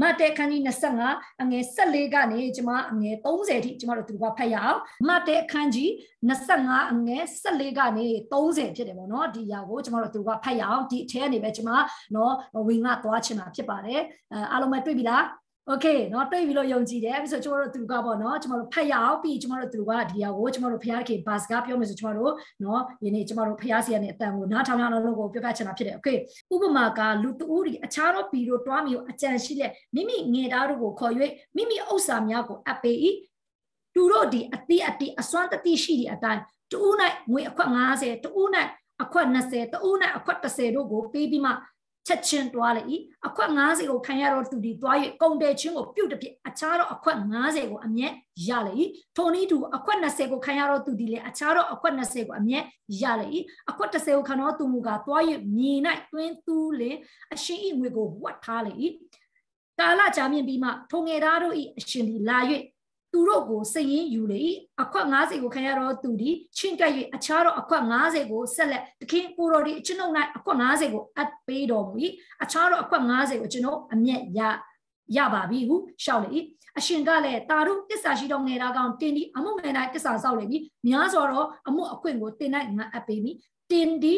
မတ်တဲ့ခန်းကြီး25အငယ်14ကနေကျမအငယ်30ထိကျမတို့သူကဖတ်ရအောင်မတ်တဲ့ခန်းကြီး25အငယ်14ကနေ30ဖြစ်တယ်ပေါ့နော်ဒီຢာကိုကျမတို့သူကဖတ်ရအောင်ဒီအထဲကနေပဲကျမနော်ဝင်ကသွားချင်တာဖြစ်ပါတယ်အဲအားလုံးပဲတွေ့ပြီလား โอเคเนาะတွေ့ပြီလို့ယုံကြည်တယ်ပြီးဆိုကျမတို့သူကပေါ့เนาะကျမတို့ဖတ်ရအောင်ပြီးကျမတို့သူကဒီဟာကိုကျမတို့ဖျားခင်ဘာစကားပြောမယ်ဆိုကျမတို့เนาะယနေ့ကျမတို့ဖျားစီရတဲ့အတန်ကိုနားထောင်ရအောင်လို့ကိုပြောပြချင်တာဖြစ်တယ်โอเคဥပမာကလူတူဒီအခြားသောဘီတို့တွားမျိုးအကြံရှိလက်မိမိငယ်သားတို့ကိုခေါ်၍မိမိဥစ္စာများကိုအပ်ပေ၏သူတို့ဒီအတိအတိအစွမ်းတတိရှိသည့်အတိုင်းတူး၌ငွေအခွက်90တူး၌အခွက်20တူး၌အခွက်30တို့ကိုပေးပြီးမှ ချက်ချင်းတွားလေ၏အခွက်90ကိုခံရတော့သူဒီတွား၍ကုံတယ်ချင်းကိုပြုတ်တပြစ်အခြားတော့အခွက်90ကိုအမျက်ရလေ၏ထိုနည်းတူအခွက်20ကိုခံရတော့သူဒီလေအခြားတော့အခွက်20ကိုအမျက်ရလေ၏အခွက်30ကိုခံတော့သူမူကတွား၍မြေ၌တွင်းသူးလေအရှင်၏ငွေကိုဝတ်ထားလေ၏ကာလကြာမြင့်ပြီးမှထိုငယ်သားတို့၏အရှင်သည်လာ၍ သူတို့ကိုစည်ရင်ယူလေ၏အခွက်90ကိုခံရတော့သူဒီချင်းကပ်၍အခြားတော့အခွက်90ကိုဆက်လက်တခင်ကိုတော်ဒီအကျွန်ုပ်၌အခွက်90ကိုအပ်ပေးတော်မူ၏အခြားတော့အခွက်90ကိုကျွန်ုပ်အမျက်ရရပါပြီဟုရှောက်လေ၏အရှင်ကလည်းတာတို့တစ္ဆာရှိတော်ငယ်သားကောင်တင်ဒီအမှုငယ်တိုင်းတစ္ဆာဆောက်လေပြီများစွာတော့အမှုအခွင့်ကိုတင်၌ငါအပ်ပေးပြီတင်ဒီ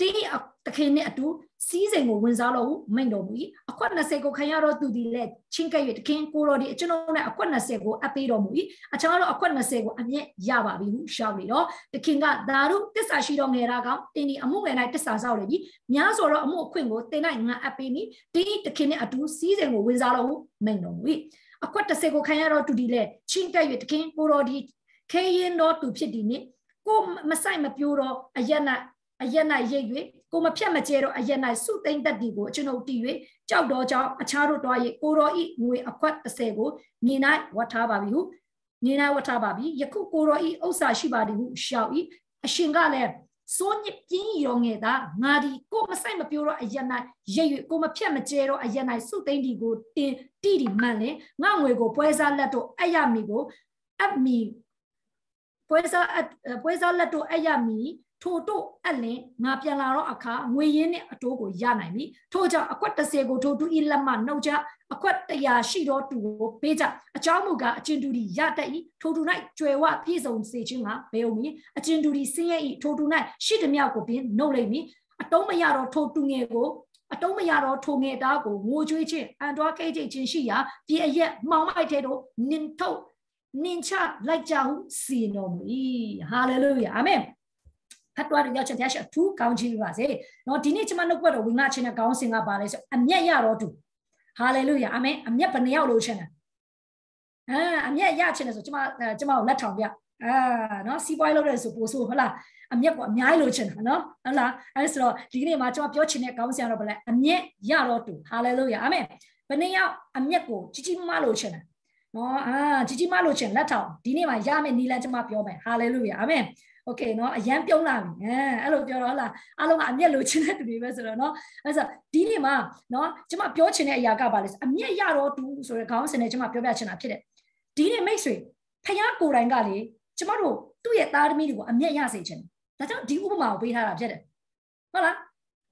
တင်းတခင်နဲ့အတူ စီးစိမ်ကိုဝင်စားလို့မိန်တော်မူ၏အခွက်20ကိုခံရတော့သူဒီလက်ချင်းကဲ့၍တခင်ကိုတော်ဒီအကျွန်ုပ်နဲ့အခွက်20ကိုအပ်ပေးတော်မူ၏အချောင်းတော့အခွက်20ကိုအမျက်ရပါပြီဟုရှောက်လေတော့တခင်ကဒါတို့တစ္ဆာရှိတော်ငယ်သားကောင်တင်းဒီအမှုငယ်တိုင်းတစ္ဆာဆောက်လေပြီများဆိုတော့အမှုအခွင့်ကိုတင်၌ငါအပ်ပေးမိတင်းတခင်နဲ့အတူစီးစိမ်ကိုဝင်စားလို့မိန်တော်မူ၏အခွက်30ကိုခံရတော့သူဒီလက်ချင်းကဲ့၍တခင်ကိုတော်ဒီခဲရင်တော့သူဖြစ်ဒီနေ့ကိုမဆိုင်မပြိုးတော့အယက်၌အယက်၌ရိပ်၍ ကိုမဖြတ်မကျဲတော့အယက်၌စုသိမ့်တတ်ဒီကိုအကျွန်ုပ်တည်၍ကြောက်တော့ကြောင့်အခြားတို့တွား၍ကိုတော်ဤငွေအခွက်30ကိုမြေ၌ဝတ်ထားပါပြီဟုမြေ၌ဝတ်ထားပါပြီယခုကိုတော်ဤဥစ္စာရှိပါသည်ဟုရှောက်ဤအရှင်ကလည်းစိုးညစ်ပြင်းရောငယ်တာငါဒီကိုမဆိုင်မပြောတော့အယက်၌ရိပ်၍ကိုမဖြတ်မကျဲတော့အယက်၌စုသိမ့်ဒီကိုတင်တိဒီမှန်လေငါငွေကိုပွဲစားလက်တို့အယမီကိုအမီပွဲစားပွဲစားလက်တို့အယမီ ထို့တို့အလင်ငါပြန်လာတော့အခါငွေရင်းနဲ့အတိုးကိုရနိုင်ပြီထို့ကြောင့်အခွက်30ကိုထို့သူဤလက်မှနှုတ်ကြအခွက်100ရှိတော့သူကိုပေးကြအကြောင်းမူကားအကျဉ်တူဒီရတတ်ဤထို့သူ၌ကျွယ်ဝပြည့်စုံစေခြင်းကဘယ်ုံမီအကျဉ်တူဒီဆင်းရဲဤထို့သူ၌ရှိသည်မြောက်ကိုပင်နှုတ်လိမ့်မည်အတုံးမရတော့ထို့သူငယ်ကိုအတုံးမရတော့ထိုငယ်သားကိုငိုကြွေးခြင်းအန်တွားကိတ်ချိတ်ခြင်းရှိရာပြည့်အရက်မှောင်မိုက်တဲ့တို့နင်ထုတ်နင်ချလိုက်ကြဟုစီတော်မူ၏ဟာလေလုယာအာမင် ဖတ်တော်ရရောက်ချက်တရားရှိအထူးကောင်းချီးပါစေ။နော်ဒီနေ့ကျွန်မနှုတ်ဘက်တော်ဝင်ငါချင်းတဲ့ကောင်းစင်ကပါလဲဆိုအမျက်ရတော့သူ။ဟာလေလုယာအာမင်အမျက်ဘယ်နှယောက်လို့ချင်းလဲ။အာအမျက်ရချင်းတယ်ဆိုကျွန်မကျွန်မကိုလက်ထောင်ပြ။အာနော်စီးပွားရေးလုပ်တယ်ဆိုပို့ဆိုဟုတ်လားအမျက်ကအများကြီးလို့ချင်းတာနော်ဟုတ်လားအဲဆိုတော့ဒီနေ့မှာကျွန်မပြောချင်တဲ့ကောင်းစင်ကတော့ဗလဲအမျက်ရတော့သူဟာလေလုယာအာမင်ဘယ်နှယောက်အမျက်ကိုကြီးကြီးမားလို့ချင်းတယ်နော်အာကြီးကြီးမားလို့ချင်းလက်ထောင်ဒီနေ့မှာရမယ်နီလန်ကျွန်မပြောမယ်ဟာလေလုယာအာမင် โอเคเนาะအရန်ပြုံးလာပြီအဲအဲ့လိုပြောတော့ဟုတ်လားအားလုံးကအမျက်လိုချင်တဲ့သူတွေပဲဆိုတော့เนาะအဲ့ဆိုဒီနေ့မှာเนาะကျမပြောချင်တဲ့အရာကပါလဲအမျက်ရတော့သူဆိုတဲ့ခေါင်းစဉ်နဲ့ကျမပြောပြချင်တာဖြစ်တယ်ဒီနေ့မိတ်ဆွေဖယားကိုယ်တိုင်ကလေကျမတို့သူ့ရဲ့သားသမီးတွေကိုအမျက်ရစေချင်တယ်ဒါကြောင့်ဒီဥပမာကိုပေးထားတာဖြစ်တယ်ဟုတ်လား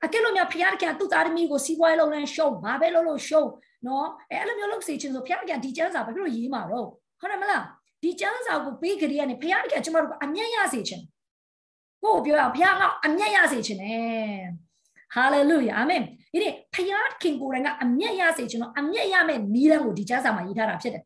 အကဲလို့များဖယားတခင်သူ့သားသမီးကိုစီးပွားရေးလုပ်လဲရှုံးဘာပဲလုပ်လို့ရှုံးเนาะအဲ့လိုမျိုးလုပ်စေချင်ဆိုဖယားတခင်ဒီကျမ်းစာဘာဖြစ်လို့ရေးမှာတော့ဟုတ်တယ်မလား ဒီကျမ်းစာကိုပေးကြရနေဖယားတခင်ကျမတို့ကအမျက်ရစေချင်တယ်ကိုကိုပြောရအောင်ဘုရားကအမျက်ရစေခြင်းနဲ့ဟာလေလုယာအာမင်ဒီနေ့ဘုရားခင်ကိုယ်တိုင်ကအမျက်ရစေခြင်းတော့အမျက်ရမယ့်နီးလန်းကိုဒီကျမ်းစာမှာရေးထားတာဖြစ်တယ်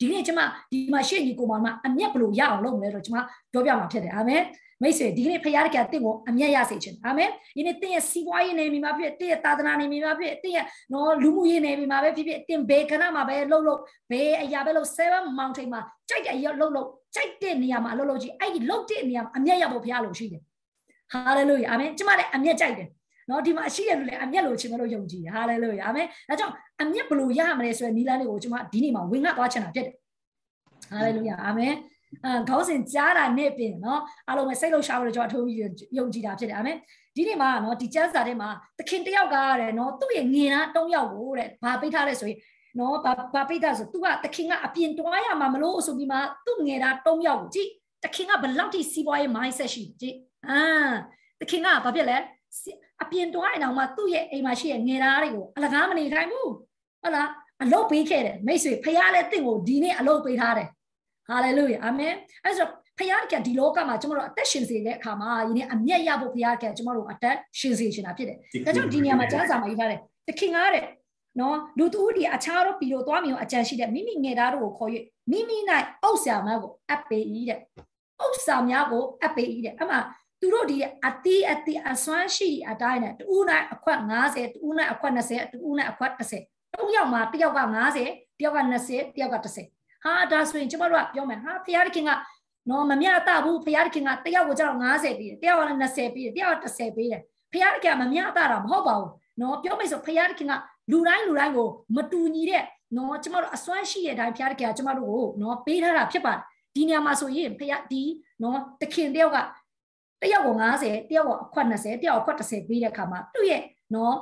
ဒီနေ့ကျွန်မဒီမှာရှေ့ညီကိုမောင်မအမျက်ဘလို့ရအောင်လုပ်မလဲတော့ကျွန်မပြောပြမှာဖြစ်တယ်အာမင် မိတ်ဆွေဒီနေ့ဖခင်တကတင့်ကိုအမျက်ရစေခြင်းအာမင်ဒီနေ့တင့်ရဲ့စီးပွားရေးနေမိမှာဖြစ်တင့်ရဲ့သာသနာနေမိမှာဖြစ်တင့်ရဲ့နော်လူမှုရေးနေမိမှာပဲဖြစ်ဖြစ်တင့်ဘေကနာမှာပဲလှုပ်လှုပ်ဘေအရာပဲလှုပ် seven mountain မှာကြိုက်တဲ့အရာလှုပ်လှုပ်ကြိုက်တဲ့နေရာမှာအလုပ်လုပ်ကြည့်အဲ့ဒီလှုပ်တဲ့နေရာမှာအမျက်ရဖို့ဖခင်လို့ရှိတယ်ဟာလေလုယာအာမင်ကျမလည်းအမျက်ကြိုက်တယ်နော်ဒီမှာအရှိရလူလည်းအမျက်လို့ချင်မလို့ယုံကြည်ဟာလေလုယာအာမင်ဒါကြောင့်အမျက်ဘလို့ရမလဲဆိုတဲ့နီလာလေးကိုကျမဒီနေ့မှာဝင်ငတ်သွားချင်တာဖြစ်တယ်ဟာလေလုယာအာမင်အာ ခေါင်းစဉ်ကြားတာနဲ့ပင်နော်အားလုံးပဲစိတ်လို့ရှာလို့ကျွန်တော်အထူးယုံကြည်တာဖြစ်တယ်အာမင်ဒီနေ့မှာနော်ဒီကျမ်းစာထဲမှာသခင်တယောက်ကတဲ့နော်သူ့ရဲ့ငင်သား၃ယောက်ကိုတဲ့ဘာပိတ်ထားလဲဆိုရင်နော်ဘာဘာပိတ်ထားဆိုသူကသခင်ကအပြင်တွားရမှာမလို့ဆိုပြီးမှသူ့ငယ်သား၃ယောက်ကိုကြည့်သခင်ကဘယ်လောက်ထိစီးပွားရေး mindset ရှိကြည့်အာသခင်ကဘာဖြစ်လဲအပြင်တွားရင်တော့မှသူ့ရဲ့အိမ်မှာရှိတဲ့ငယ်သားတွေကိုအလကားမနေခိုင်းဘူးဟုတ်လားအလုပ်ပေးခဲ့တယ်မိတ်ဆွေဖခင်လည်းတင့်ကိုဒီနေ့အလုပ်ပေးထားတယ် ဟာလေလုယာအာမင်အဲဆိုဖခင်ကဒီလောကမှာကျွန်တော်တို့အသက်ရှင်စေတဲ့အခါမှာယနေ့အမျက်ရဖို့ဖခင်ကကျွန်တော်တို့အသက်ရှင်စေချင်တာဖြစ်တယ်ဒါကြောင့်ဒီနေရာမှာကျမ်းစာမှာရေးထားတယ်တခင်ကားတဲ့နော်လူတူဒီအခြားတော့ပြီးတော့သွားမျိုးအကြံရှိတဲ့မိမိငယ်သားတို့ကိုခေါ်၍မိမိ၌အုပ်ဆာများကိုအပ်ပေး၏တဲ့အုပ်ဆာများကိုအပ်ပေး၏တဲ့အမှသူတို့ဒီအတီးအတီးအစွမ်းရှိအတိုင်းနဲ့တူးနိုင်အခွက်90တူးနိုင်အခွက်20တူးနိုင်အခွက်30တုံးယောက်မှာတစ်ယောက်က90တစ်ယောက်က20တစ်ယောက်က30 ဟာဒါဆိုရင်ကျမတို့ကပြောမယ်ဟာဖခင်ခင်ကနော်မမြတ်တာဘူးဖခင်ခင်ကတစ်ယောက်ကိုကျတော့90ပေးတယ်တစ်ယောက်ကလည်း20ပေးတယ်တစ်ယောက်က30ပေးတယ်ဖခင်ခင်ကမမြတ်တာမဟုတ်ပါဘူးနော်ပြောမယ်ဆိုဖခင်ခင်ကလူတိုင်းလူတိုင်းကိုမတူညီတဲ့နော်ကျမတို့အစွမ်းရှိတဲ့အတိုင်းဖခင်ခင်ကကျမတို့ကိုနော်ပေးထားတာဖြစ်ပါတယ်ဒီနေရာမှာဆိုရင်ဖခင်ဒီနော်တခင်တယောက်ကတယောက်ကို90တယောက်ကိုအခွက်20တယောက်အခွက်30ပေးတဲ့အခါမှာသူ့ရဲ့နော်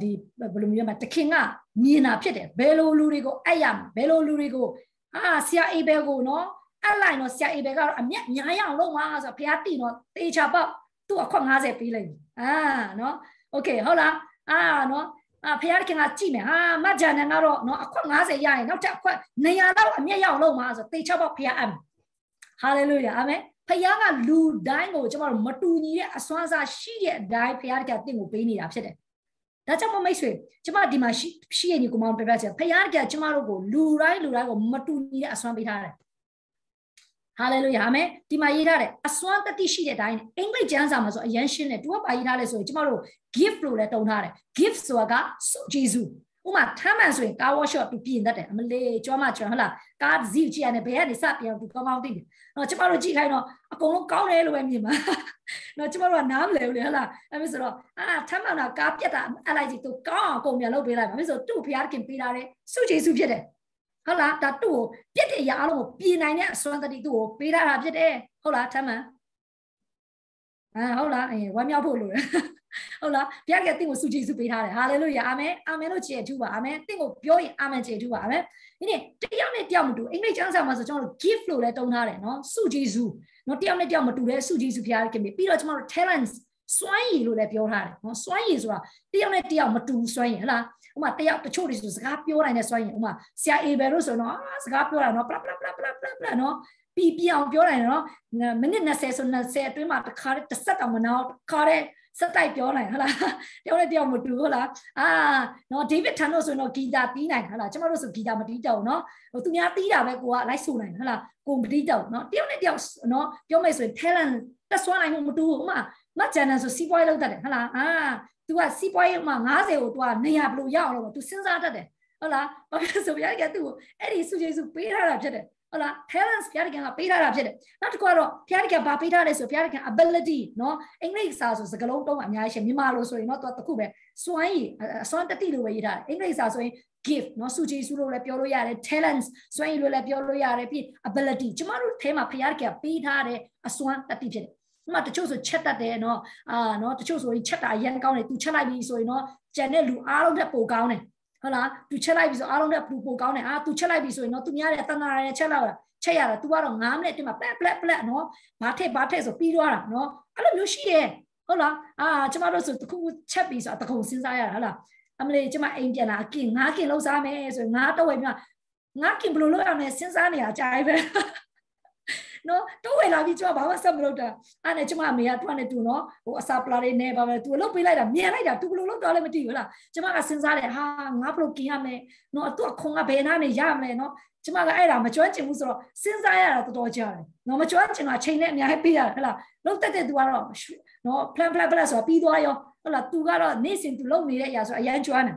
ဒီဘယ်လိုမျိုးမှာတခင်ကမြင်တာဖြစ်တယ်ဘယ်လိုလူတွေကိုအပ်ရမှာဘယ်လိုလူတွေကို အာဆရာအေဘယ်ကိုနော်အပ်လိုက်တော့ဆရာအေဘယ်ကတော့အမျက်ညာရအောင်လုပ်မှာဆိုတော့ဘုရားတည်တော့တေချာပေါက်သူ့အခွက်90ပေးလိုက်အာနော်โอเคဟုတ်လားအာနော်အာဖခင်ကကြည့်မယ်ဟာမဂျန်နန်ကတော့နော်အခွက်90ရရင်နောက်ထပ်အခွက်200လောက်အမျက်ရအောင်လုပ်မှာဆိုတေချာပေါက်ဖခင်အပ်ဟာလေလုယာအာမင်ဖခင်ကလူတိုင်းကိုကျွန်တော်တို့မတူညီတဲ့အစွမ်းစားရှိတဲ့အတိုင်းဖခင်ကတင့်ကိုပေးနေတာဖြစ်တယ်။ ဒါကြောင့်မမိတ်ဆွေကျမဒီမှာရှိရှိရညီကိုမောင်ပြပြချင်ဖခင်ကကျမတို့ကိုလူတိုင်းလူတိုင်းကိုမတူညီတဲ့အစွမ်းပေးထားတယ်။ဟာလေလုယာအာမင်ဒီမှာရေးထားတယ်အစွမ်းတတိရှိတဲ့အတိုင်းအင်္ဂလိပ်ကျမ်းစာမှာဆိုအရန်ရှင်းတယ်သူကပါရေးထားလဲဆိုရင်ကျမတို့ gift လို့လည်းတုံထားတယ် gift ဆိုတာကဂျေဇုဥမာထမ်းမှန်ဆိုရင်ကား workshop သူပြင်တတ်တယ်အမလေးကြွားမှကျွမ်းဟလားကားဇီးကြည့်ရတယ်ဘယ်ကနေစပြန်သူကောင်းကောင်းသိတယ်နော်ကျမတို့ကြည့်ခိုင်းတော့အကုန်လုံးကောင်းတယ်လို့ပဲမြင်ပါ နော်ကျမတို့ကနားမလဲဘူးလေဟလားအဲ့ဒါဆိုတော့အာထမ်းမှန်တာကားပြတ်တာအဲ့လိုက်စီသူကောင်းအောင်ကုန်ပြန်လုပ်ပေးလိုက်ပါမယ်ဆိုသူ့ဘုရားခင်ပေးထားတဲ့စုကျေစုဖြစ်တယ်ဟုတ်လားဒါသူ့ကိုပြစ်တဲ့အရာအလုံးကိုပြင်နိုင်တဲ့အစွမ်းတတိသူ့ကိုပေးထားတာဖြစ်တယ်ဟုတ်လားထမ်းမှန်အာဟုတ်လားအဲဝမ်းမြောက်ဖို့လိုတယ် ဟုတ်လားဘုရားကတင့်ကိုစုကြည်စုပေးထားတယ်ဟာလေလုယာအာမင်အာမင်လို့ကျေထူပါအာမင်တင့်ကိုပြောရင်အာမင်ကျေထူပါအာမင်ဒီနေ့တယောက်နဲ့တယောက်မတူအင်္ဂလိပ်ကျမ်းစာမှာဆိုကျွန်တော်တို့ gift လို့လည်းတုံးထားတယ်နော်စုကြည်စုနော်တယောက်နဲ့တယောက်မတူတဲ့စုကြည်စုဘုရားခင်ပြီပြီးတော့ကျွန်တော်တို့ talents စွမ်းရည်လို့လည်းပြောထားတယ်နော်စွမ်းရည်ဆိုတာတယောက်နဲ့တယောက်မတူစွမ်းရည်ဟလားဥမာတယောက်တချို့တွေဆိုစကားပြောနိုင်တဲ့စွမ်းရည်ဥမာဆရာအေဘယ်လို့ဆိုတော့စကားပြောတာနော်ပလပလပလပလပလပလနော်ပြီးပြအောင်ပြောနိုင်တယ်နော်မိနစ်20ဆို20အတွင်းမှာတစ်ခါတစ်ဆက်တောင်မနာတစ်ခါတဲ့ စက်တိုက်ပြောနိုင်ဟလားတယောက်နဲ့တယောက်မတူဟုတ်လားအာနော်ဒေးဗစ်ထန်တို့ဆိုရင်တော့ဂီတာတီးနိုင်ဟလားကျမတို့ဆိုဂီတာမတီးတော့နော်ဟိုသူများတီးတာပဲကိုကလိုက်ဆိုနိုင်ဟလားကိုမတီးတော့နော်တယောက်နဲ့တယောက်နော်ပြောမယ်ဆိုရင် talent တက်ဆွမ်းနိုင်မှုမတူဘူးဥမာမတ်ဂျန်နန်ဆိုစီးပွားရေးလုပ်တတ်တယ်ဟလားအာ तू ကစီးပွားရေးမှာ90ကို तू ကနေရာဘလို့ရအောင်လို့ तू စဉ်းစားတတ်တယ်ဟုတ်လားဘာဖြစ်ဆိုဘုရားကသူ့ကိုအဲ့ဒီစုကျေစုပေးထားတာဖြစ်တယ် ဟုတ်လား talents ဘုရားကပေးထားတာဖြစ်တယ်နောက်တစ်ခုကတော့ဘုရားကဘာပေးထားလဲဆိုဘုရားက ability เนาะအင်္ဂလိပ်စာဆိုစကားလုံးတုံးအများကြီးရှင်မြန်မာလိုဆိုရင်တော့သူတခုပဲစွမ်းရည်အစွမ်းတတိလိုပဲရေးထားတယ်အင်္ဂလိပ်စာဆိုရင် gift เนาะစုကြည်စုလို့လည်းပြောလို့ရတယ် talents စွမ်းရည်လို့လည်းပြောလို့ရတယ်ပြီး ability ကျမတို့အဲမှာဘုရားကပေးထားတဲ့အစွမ်းတတိဖြစ်တယ်ဥမာတချို့ဆိုချက်တတ်တယ်เนาะအာเนาะတချို့ဆိုရင်ချက်တာအရင်ကောင်းတယ်သူချက်လိုက်ပြီဆိုရင်เนาะကြံတဲ့လူအားလုံးတက်ပိုကောင်းတယ် ဟုတ်လား तू ချက်လိုက်ပြီဆိုအားလုံးကပူပူကောင်းတယ်အာ तू ချက်လိုက်ပြီဆိုရင်နော် तू များတဲ့တန်တာရယ်ချက်လောက်တာချက်ရတာ तू ကတော့9မိနစ်တင်မှာပလက်ပလက်ပလက်နော်ဘာထက်ဘာထက်ဆိုပြီးတော့တာနော်အဲ့လိုမျိုးရှိတယ်ဟုတ်လားအာကျမတို့ဆိုတခုချက်ပြီဆိုတာတခုစဉ်းစားရတာဟုတ်လားအမလေးကျမအိမ်ပြန်လာအကင်9ကင်လောက်စားမယ်ဆိုရင်9တော့ဝယ်ပြ9ကင်ဘယ်လိုလုပ်ရမလဲစဉ်းစားနေတာအကြိုက်ပဲ နော်တော့ဝယ်လာပြီးကျမဘာမှဆက်မလုပ်တာအဲ့နဲ့ကျမအမေကတွန်းနေတူနော်ဟိုအစာပလာလေးနဲ့ပါပဲသူလုတ်ပေးလိုက်တာမြန်လိုက်တာသူဘယ်လိုလုပ်တော့လဲမသိဘူးလားကျမကစဉ်းစားတယ်ဟာငါဘယ်လိုกินရမလဲနော်သူကခွန်ကဘယ်နာနေရမလဲနော်ကျမကအဲ့ဒါမကျွမ်းကျင်ဘူးဆိုတော့စဉ်းစားရတာတော်တော်ကြာတယ်နော်မကျွမ်းကျင်တာချိန်နဲ့အများကြီးပေးရတယ်ဟဲ့လားလုံးတက်တဲ့သူကတော့နော် plan plan plan ဆိုတာပြီးသွားရောဟုတ်လားသူကတော့နေ့စဉ်သူလုပ်နေတဲ့အရာဆိုအရန်ကျွမ်းတယ်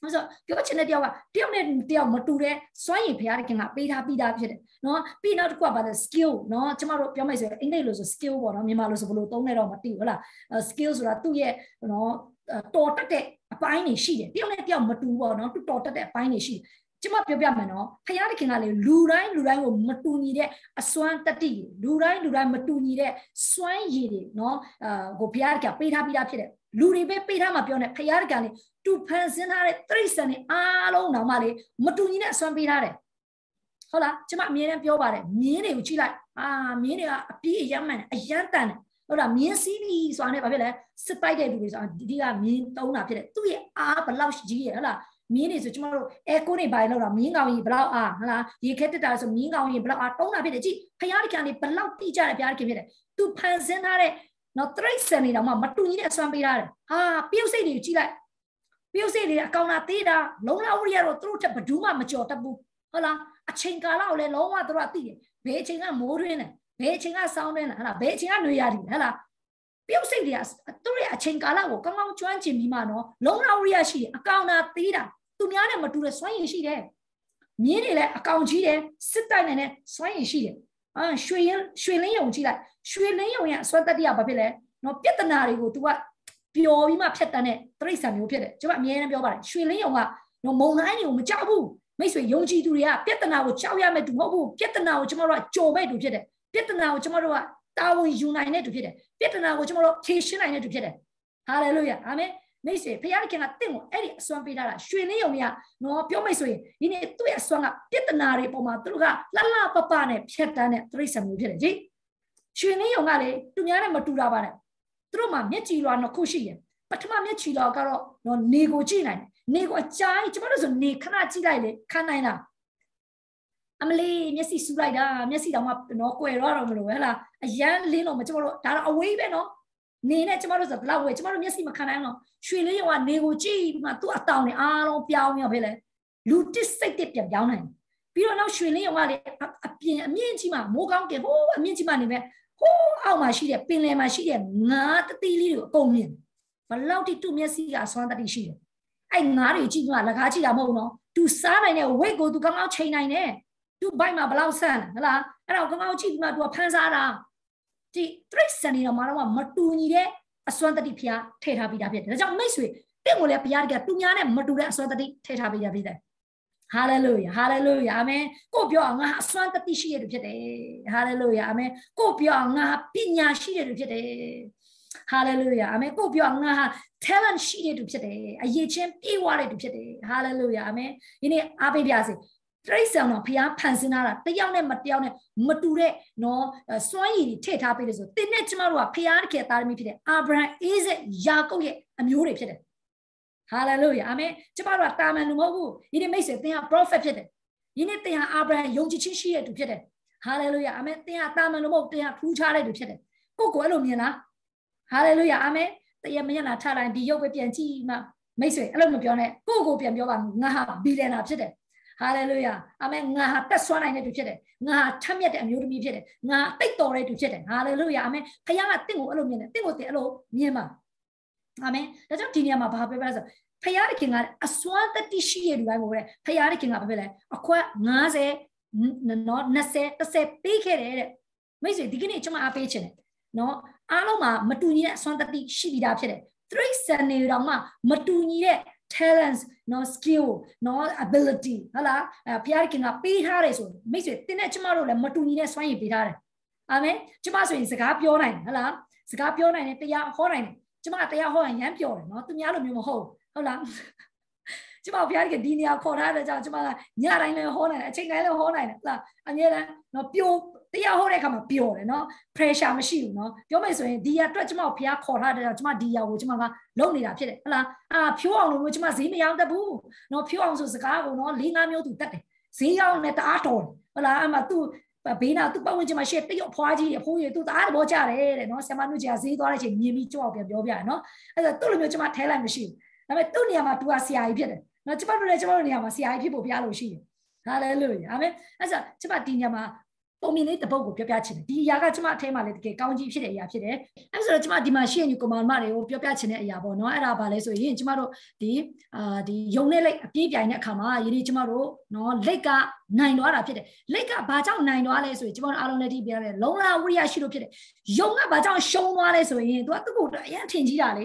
ဆိုတော့ပြောချင်တဲ့တယောက်ကတယောက်နဲ့တယောက်မတူတဲ့စွမ်းရည်ဘုရားခင်ကပေးထားပြီးသားဖြစ်တယ်နော်ပြီးနောက်တစ်ခုကဘာလဲ skill နော်ကျမတို့ပြောမယ်ဆိုရင်အင်္ဂလိပ်လိုဆို skill ပေါ့နော်မြန်မာလိုဆိုဘယ်လိုသုံးလဲတော့မသိဘူးဟုတ်လား skill ဆိုတာသူ့ရဲ့နော်တော်တက်တဲ့အပိုင်းတွေရှိတယ်တယောက်နဲ့တယောက်မတူပေါ့နော်သူတော်တက်တဲ့အပိုင်းတွေရှိတယ်ကျမပြောပြမယ်နော်ဖယားတခင်ကလေလူတိုင်းလူတိုင်းကိုမတူညီတဲ့အစွမ်းတတိလူတိုင်းလူတိုင်းမတူညီတဲ့စွမ်းရည်တွေနော်အာကိုဖယားတခင်ပေးထားပြီးသားဖြစ်တယ် လူတွေပဲပေးထားမှပြောနေဖယားတခင်လေတူဖန်ဆင်းထားတဲ့တိရစ္ဆာန်တွေအားလုံးတော့မှလေမတူညီတဲ့အစွမ်းပေးထားတယ်ဟုတ်လားကျမအမြဲတမ်းပြောပါတယ်မြင်းတွေကိုကြည့်လိုက်အာမြင်းတွေကအပြေးအယမ်းမှန်အယမ်းတန်တယ်ဟုတ်လားမြင်းစီးပြီဆိုတာနဲ့ဘာဖြစ်လဲစစ်တိုက်တဲ့လူတွေဆိုတာဒီကမြင်းတုံးတာဖြစ်တယ်သူ့ရဲ့အားဘလောက်ကြီးရဲ့ဟုတ်လားမြင်းနေဆိုကျမတို့အဲကိုနေပိုင်းလောက်တော့မြင်းကောင်ကြီးဘလောက်အားဟလားရေခဲတက်တာဆိုမြင်းကောင်ကြီးဘလောက်အားတုံးတာဖြစ်တယ်ကြည့်ဖယားတခင်နေဘလောက်တိကြတယ်ဘုရားတခင်ဖြစ်တယ်သူဖန်ဆင်းထားတဲ့ နော်တရိတ်ဆန်နေတော့မှမတူညီတဲ့အစွမ်းပေးထားတယ်ဟာပြုတ်စိတ်တွေကိုကြည့်လိုက်ပြုတ်စိတ်တွေအကောင်လာသေးတာလုံလာဝရိယတော့သူတို့ထက်ဘယ်သူမှမကြော်တတ်ဘူးဟုတ်လားအချိန်ကာလကိုလည်းလုံးဝသူတို့ကသိတယ်ဘယ်အချိန်ကမိုးတွင်းတယ်ဘယ်အချိန်ကစောင်းတွင်းတယ်ဟလားဘယ်အချိန်ကနှွေရည်ဟလားပြုတ်စိတ်တွေကသူတို့ရဲ့အချိန်ကာလကိုကောင်းကောင်းကျွမ်းကျင်ပြီးမှနော်လုံလာဝရိယရှိတယ်အကောင်လာသေးတာသူများနဲ့မတူတဲ့စွမ်းရည်ရှိတယ်မြင်းတွေလည်းအကောင်ကြီးတယ်စစ်တိုက်နေတဲ့စွမ်းရည်ရှိတယ် အာရွှေရင်ရွှေလင်းယုံကြည့်လိုက်ရွှေလင်းယုံရဲ့အစွမ်းတတ္တိယဘာဖြစ်လဲနော်ပြဿနာတွေကို तू ကပျော်ပြီးမှဖြတ်တန်းတဲ့တိရစ္ဆာန်မျိုးဖြစ်တယ်ကျွန်မအမြဲတမ်းပြောပါတယ်ရွှေလင်းယုံကနော်မုံတိုင်းတွေကိုမကြောက်ဘူးမိတ်ဆွေယုံကြည်သူတွေကပြဿနာကိုကြောက်ရမယ်သူမဟုတ်ဘူးပြဿနာကိုကျွန်တော်တို့ကကြော်မဲ့သူဖြစ်တယ်ပြဿနာကိုကျွန်တော်တို့ကတာဝန်ယူနိုင်တဲ့သူဖြစ်တယ်ပြဿနာကိုကျွန်တော်တို့ဖြေရှင်းနိုင်တဲ့သူဖြစ်တယ်ဟာလေလုယာအာမင် မိတ်ဆွေဖခင်ကတင့်ကိုအဲ့ဒီအစွမ်းပေးထားတာရွှေလင်းယုံတွေကနော်ပြောမိတ်ဆွေဒီနေ့သူ့ရဲ့အစွမ်းကပြဿနာတွေပေါ်မှာသူတို့ကလှလှပပနဲ့ဖြတ်တန်းတဲ့တိရစ္ဆာန်မျိုးဖြစ်တယ်ကြည်ရွှေလင်းယုံကလေသူများနဲ့မတူတာပါနဲ့သူတို့မှာမျက်ကြည်လွာနှစ်ခုရှိတယ်ပထမမျက်ကြည်လွာကတော့နော်နေကိုကြည့်နိုင်တယ်နေကိုအကြိုင်းကျမတို့ဆိုနေခဏကြည့်လိုက်လေခံနိုင်လားအမလေးမျက်စိစူးလိုက်တာမျက်စိတောင်မှနော်ကွယ်တော့တော့မလို့ဟဲ့လားအရန်လင်းတော့မကျမတို့ဒါတော့အဝေးပဲနော် နေနဲ့ကျမတို့ဆိုဘလောက်ဝဲကျမတို့မျက်စိမခံနိုင်တော့ရွှေလေးရောကနေကိုကြည့်ပြီးမှသူ့အတောင်နဲ့အားလုံးပြောင်းရောက်ပဲလေလူတစ်စိတ်တစ်ပြန်ပြောင်းနိုင်ပြီးတော့နောက်ရွှေလေးရောကလေအပြင်အမြင့်ကြီးမှမိုးကောင်းကဟိုးအမြင့်ကြီးမှနေပဲဟိုးအောက်မှာရှိတဲ့ပင်လယ်မှာရှိတဲ့ငါးတတိလေးတွေကိုအကုန်မြင်ဘလောက်တိသူ့မျက်စိကအစွမ်းတတိရှိတယ်အဲ့ငါးတွေကြည့်မှလကားကြည့်တာမဟုတ်နော်သူစားနိုင်တဲ့ဝိတ်ကိုသူကောင်းကောင်းချိန်နိုင်တယ်သူဘိုက်မှာဘလောက်ဆန်းဟလားအဲ့တော့ကောင်းကောင်းကြည့်ပြီးမှသူကဖန်စားတာ ဒီတရိတ်ဆန်နေတော့မှတော့မတူညီတဲ့အစွမ်းတတိဖျားထည့်ထားပြီးသားဖြစ်တယ်ဒါကြောင့်မိတ်ဆွေတင့်ကိုလည်းဘုရားတကယ်သူများနဲ့မတူတဲ့အစွမ်းတတိထည့်ထားပေးရဖြစ်တယ်ဟာလေလုယာဟာလေလုယာအာမင်ကိုပြောအောင်ငါအစွမ်းတတိရှိရတဲ့ဖြစ်တယ်ဟာလေလုယာအာမင်ကိုပြောအောင်ငါပညာရှိရတဲ့ဖြစ်တယ်ဟာလေလုယာအာမင်ကိုပြောငါဟာ talent ရှိတဲ့သူဖြစ်တယ်အရေးချင်းပြေဝတဲ့သူဖြစ်တယ်ဟာလေလုယာအာမင်ဒီနေ့အားပေးပါစေ တရိတ်ဆန်တော့ဖျားဖန်ဆင်းလာတာတယောက်နဲ့မတယောက်နဲ့မတူတဲ့နော်စွမ်းရည်တွေထည့်ထားပေးလို့ဆိုတင်းနဲ့ကျမတို့ကဖျားတကယ်သားသမီးဖြစ်တဲ့အာဗြဟံအိဇက်ယာကုပ်ရဲ့အမျိုးတွေဖြစ်တယ်ဟာလေလုယာအာမင်ကျမတို့ကတာမန်လူမဟုတ်ဘူးဒီနေ့မိတ်ဆွေသင်ဟာ prophet ဖြစ်တယ်ဒီနေ့သင်ဟာအာဗြဟံယုံကြည်ခြင်းရှိတဲ့သူဖြစ်တယ်ဟာလေလုယာအာမင်သင်ဟာတာမန်လူမဟုတ်သင်ဟာထူးခြားတဲ့သူဖြစ်တယ်ကိုကိုအဲ့လိုမြင်လားဟာလေလုယာအာမင်တရမညနာထားလိုက်ဒီရုပ်ပဲပြန်ကြည့်မှမိတ်ဆွေအဲ့လိုမပြောနဲ့ကိုကိုပြန်ပြောပါငါဟာဘီလီယံနာဖြစ်တယ် ဟာလေလုယာအာမင်ငါဟာတက်ဆွမ်းနိုင်တဲ့သူဖြစ်တယ်ငါဟာထက်မြက်တဲ့အမျိုးသမီးဖြစ်တယ်ငါတိတ်တော်တဲ့သူဖြစ်တယ်ဟာလေလုယာအာမင်ခရကတင့်ကိုအဲ့လိုမြင်တယ်တင့်ကိုတင်အဲ့လိုမြင်ပါအာမင်ဒါကြောင့်ဒီနေရာမှာဘာပြောပြလဲဆိုဖယားတခင်ကအစွမ်းတတိရှိရလူတိုင်းကိုပဲဖယားတခင်ကဘာဖြစ်လဲအခွက်90နော်20 30ပေးခဲ့တယ်တဲ့မိတ်ဆွေဒီကနေ့ကျွန်မအားပေးချင်တယ်နော်အားလုံးမှာမတူညီတဲ့အစွမ်းတတိရှိပြီးသားဖြစ်တယ်သရိတ်ဆန်နေတော့မှမတူညီတဲ့ talents နော် skill နော် ability ဟုတ်လားအဲဘုရားခင်ကပေးထားတယ်ဆိုမိတ်ဆွေတင်းနဲ့ကျမတို့လည်းမတူညီတဲ့စွမ်းရည်ပေးထားတယ်အာမင်ကျမဆိုရင်စကားပြောနိုင်ဟုတ်လားစကားပြောနိုင်တယ်တရားဟောနိုင်တယ်ကျမတရားဟောရင်ရမ်းပြောတယ်နော်သူများလိုမျိုးမဟုတ်ဟုတ်လားကျမဘုရားကဒီနေရာခေါ်ထားတဲ့ကြောင့်ကျမကညတိုင်းလည်းဟောနိုင်တယ်အချိန်တိုင်းလည်းဟောနိုင်တယ်ဟုတ်လားအမြဲတမ်းနော်ပြို တရားဟောတဲ့အခါမှာပျော်တယ်နော် pressure မရှိဘူးနော်ပြောမယ်ဆိုရင်ဒီရအတွက်ကျမကိုဖះခေါ်ထားတဲ့ကျမဒီရကိုကျမကလုံနေတာဖြစ်တယ်ဟလားအာဖြိုးအောင်လို့ကျမဈေးမရောက်တတ်ဘူးနော်ဖြိုးအောင်ဆိုစကားကိုနော်၄၅မျိုးသူတတ်တယ်ဈေးရောက်နဲ့တအားတော်ဟလားအမှသူဘေးနာသူပတ်ဝန်းကျင်မှာရှေ့တရုတ်ဖွားကြီးအဖိုးကြီးသူတအားတဘောကြတယ်တဲ့နော်ဆ iam နုကြီးကဈေးသွားတဲ့အချိန်မြင်ပြီးကြောက်ပြန်ပြောပြရနော်အဲ့ဒါသူ့လိုမျိုးကျမထဲလိုက်မရှိဘူးဒါပေမဲ့သူ့နေရာမှာသူကဆရာကြီးဖြစ်တယ်နော်ကျမတို့လည်းကျမတို့နေရာမှာဆရာကြီးဖြစ်ဖို့ဘုရားလိုရှိတယ်ဟာလေလုယာအာမင်အဲ့ဒါကျမဒီညမှာ ပုံမြင်လေးတစ်ပုတ်ကိုပြောပြချင်တယ်ဒီအရာကကျမအထဲမှာလည်းတကယ်ကောင်းကြီးဖြစ်တဲ့အရာဖြစ်တယ်အဲဆိုတော့ကျမဒီမှာရှိရင်ကွန်မန်မတွေကိုပြောပြချင်တဲ့အရာပေါ့နော်အဲ့ဒါပါလဲဆိုရင်ကျမတို့ဒီအာဒီယုံနဲ့လက်အပြေးပြိုင်တဲ့အခါမှာယနေ့ကျမတို့နော်လက်ကနိုင်သွားတာဖြစ်တယ်လက်ကဘာကြောင့်နိုင်သွားလဲဆိုရင်ကျမတို့အားလုံးလည်းဒီပြရတယ်လုံလာဝိရိယရှိလို့ဖြစ်တယ်ယုံကဘာကြောင့်ရှုံးသွားလဲဆိုရင်သူကသူ့ကိုအရင်ထင်ကြီးတာလေ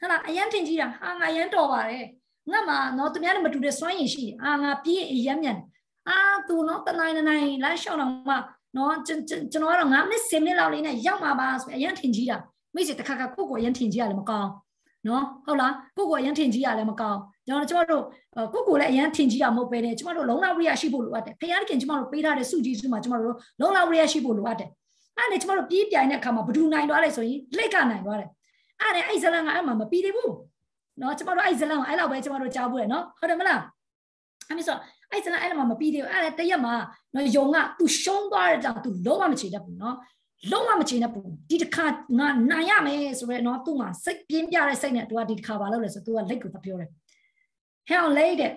ဟုတ်လားအရင်ထင်ကြီးတာဟာငါရမ်းတော်ပါတယ်ငါမှနော်သူများနဲ့မတူတဲ့စွမ်းရည်ရှိတယ်အာငါပြေးအရင်မြန် အာသူနော်တနိုင်နိုင်လမ်းလျှောက်တော့မှနော်ကျွန်တော်ကတော့9မိနစ်10မိနစ်လောက်လေးနဲ့ရောက်မှာပါဆိုအရင်ထင်ကြီးတာမိစေတခါခါကိုကိုအရင်ထင်ကြီးရလည်းမကောင်းနော်ဟုတ်လားကိုကိုအရင်ထင်ကြီးရလည်းမကောင်းကျွန်တော်ကျွန်တော်တို့ကိုကိုလည်းအရင်ထင်ကြီးရမဟုတ်ပဲねကျွန်တော်တို့လုံလဝရိယရှိဖို့လိုအပ်တယ်ဖခင်ခင်ကျွန်တော်တို့ပေးထားတဲ့စုကြီးစုမှာကျွန်တော်တို့လုံလဝရိယရှိဖို့လိုအပ်တယ်အဲ့ဒါကျွန်တော်တို့ပြေးပြိုင်တဲ့အခါမှာဘဒူနိုင်သွားလဲဆိုရင်လက်ကနိုင်သွားတယ်အဲ့ဒါအဲ့ဇလန်ကအဲ့မှာမပြီးသေးဘူးနော်ကျမတို့အဲ့ဇလန်အဲ့လောက်ပဲကျမတို့ကြားဘူးရနော်ဟုတ်တယ်မလား အဲ့မျိုးဆိုအဲ့ဇလန်အဲ့လောက်မှမပြီးသေးဘူးအဲ့တရက်မှာနော်ယုံက तू ရှုံးသွားတဲ့ကြောင့် तू လုံးဝမချေတတ်ဘူးနော်လုံးဝမချေတတ်ဘူးဒီတစ်ခါငါနိုင်ရမယ်ဆိုရဲနော် तू မှာစိတ်ပြင်းပြတဲ့စိတ်နဲ့ तू ကဒီတစ်ခါပါလို့လဲဆို तू ကလက်ကိုတပြောတယ်ဟဲ့အောင်လေးတဲ့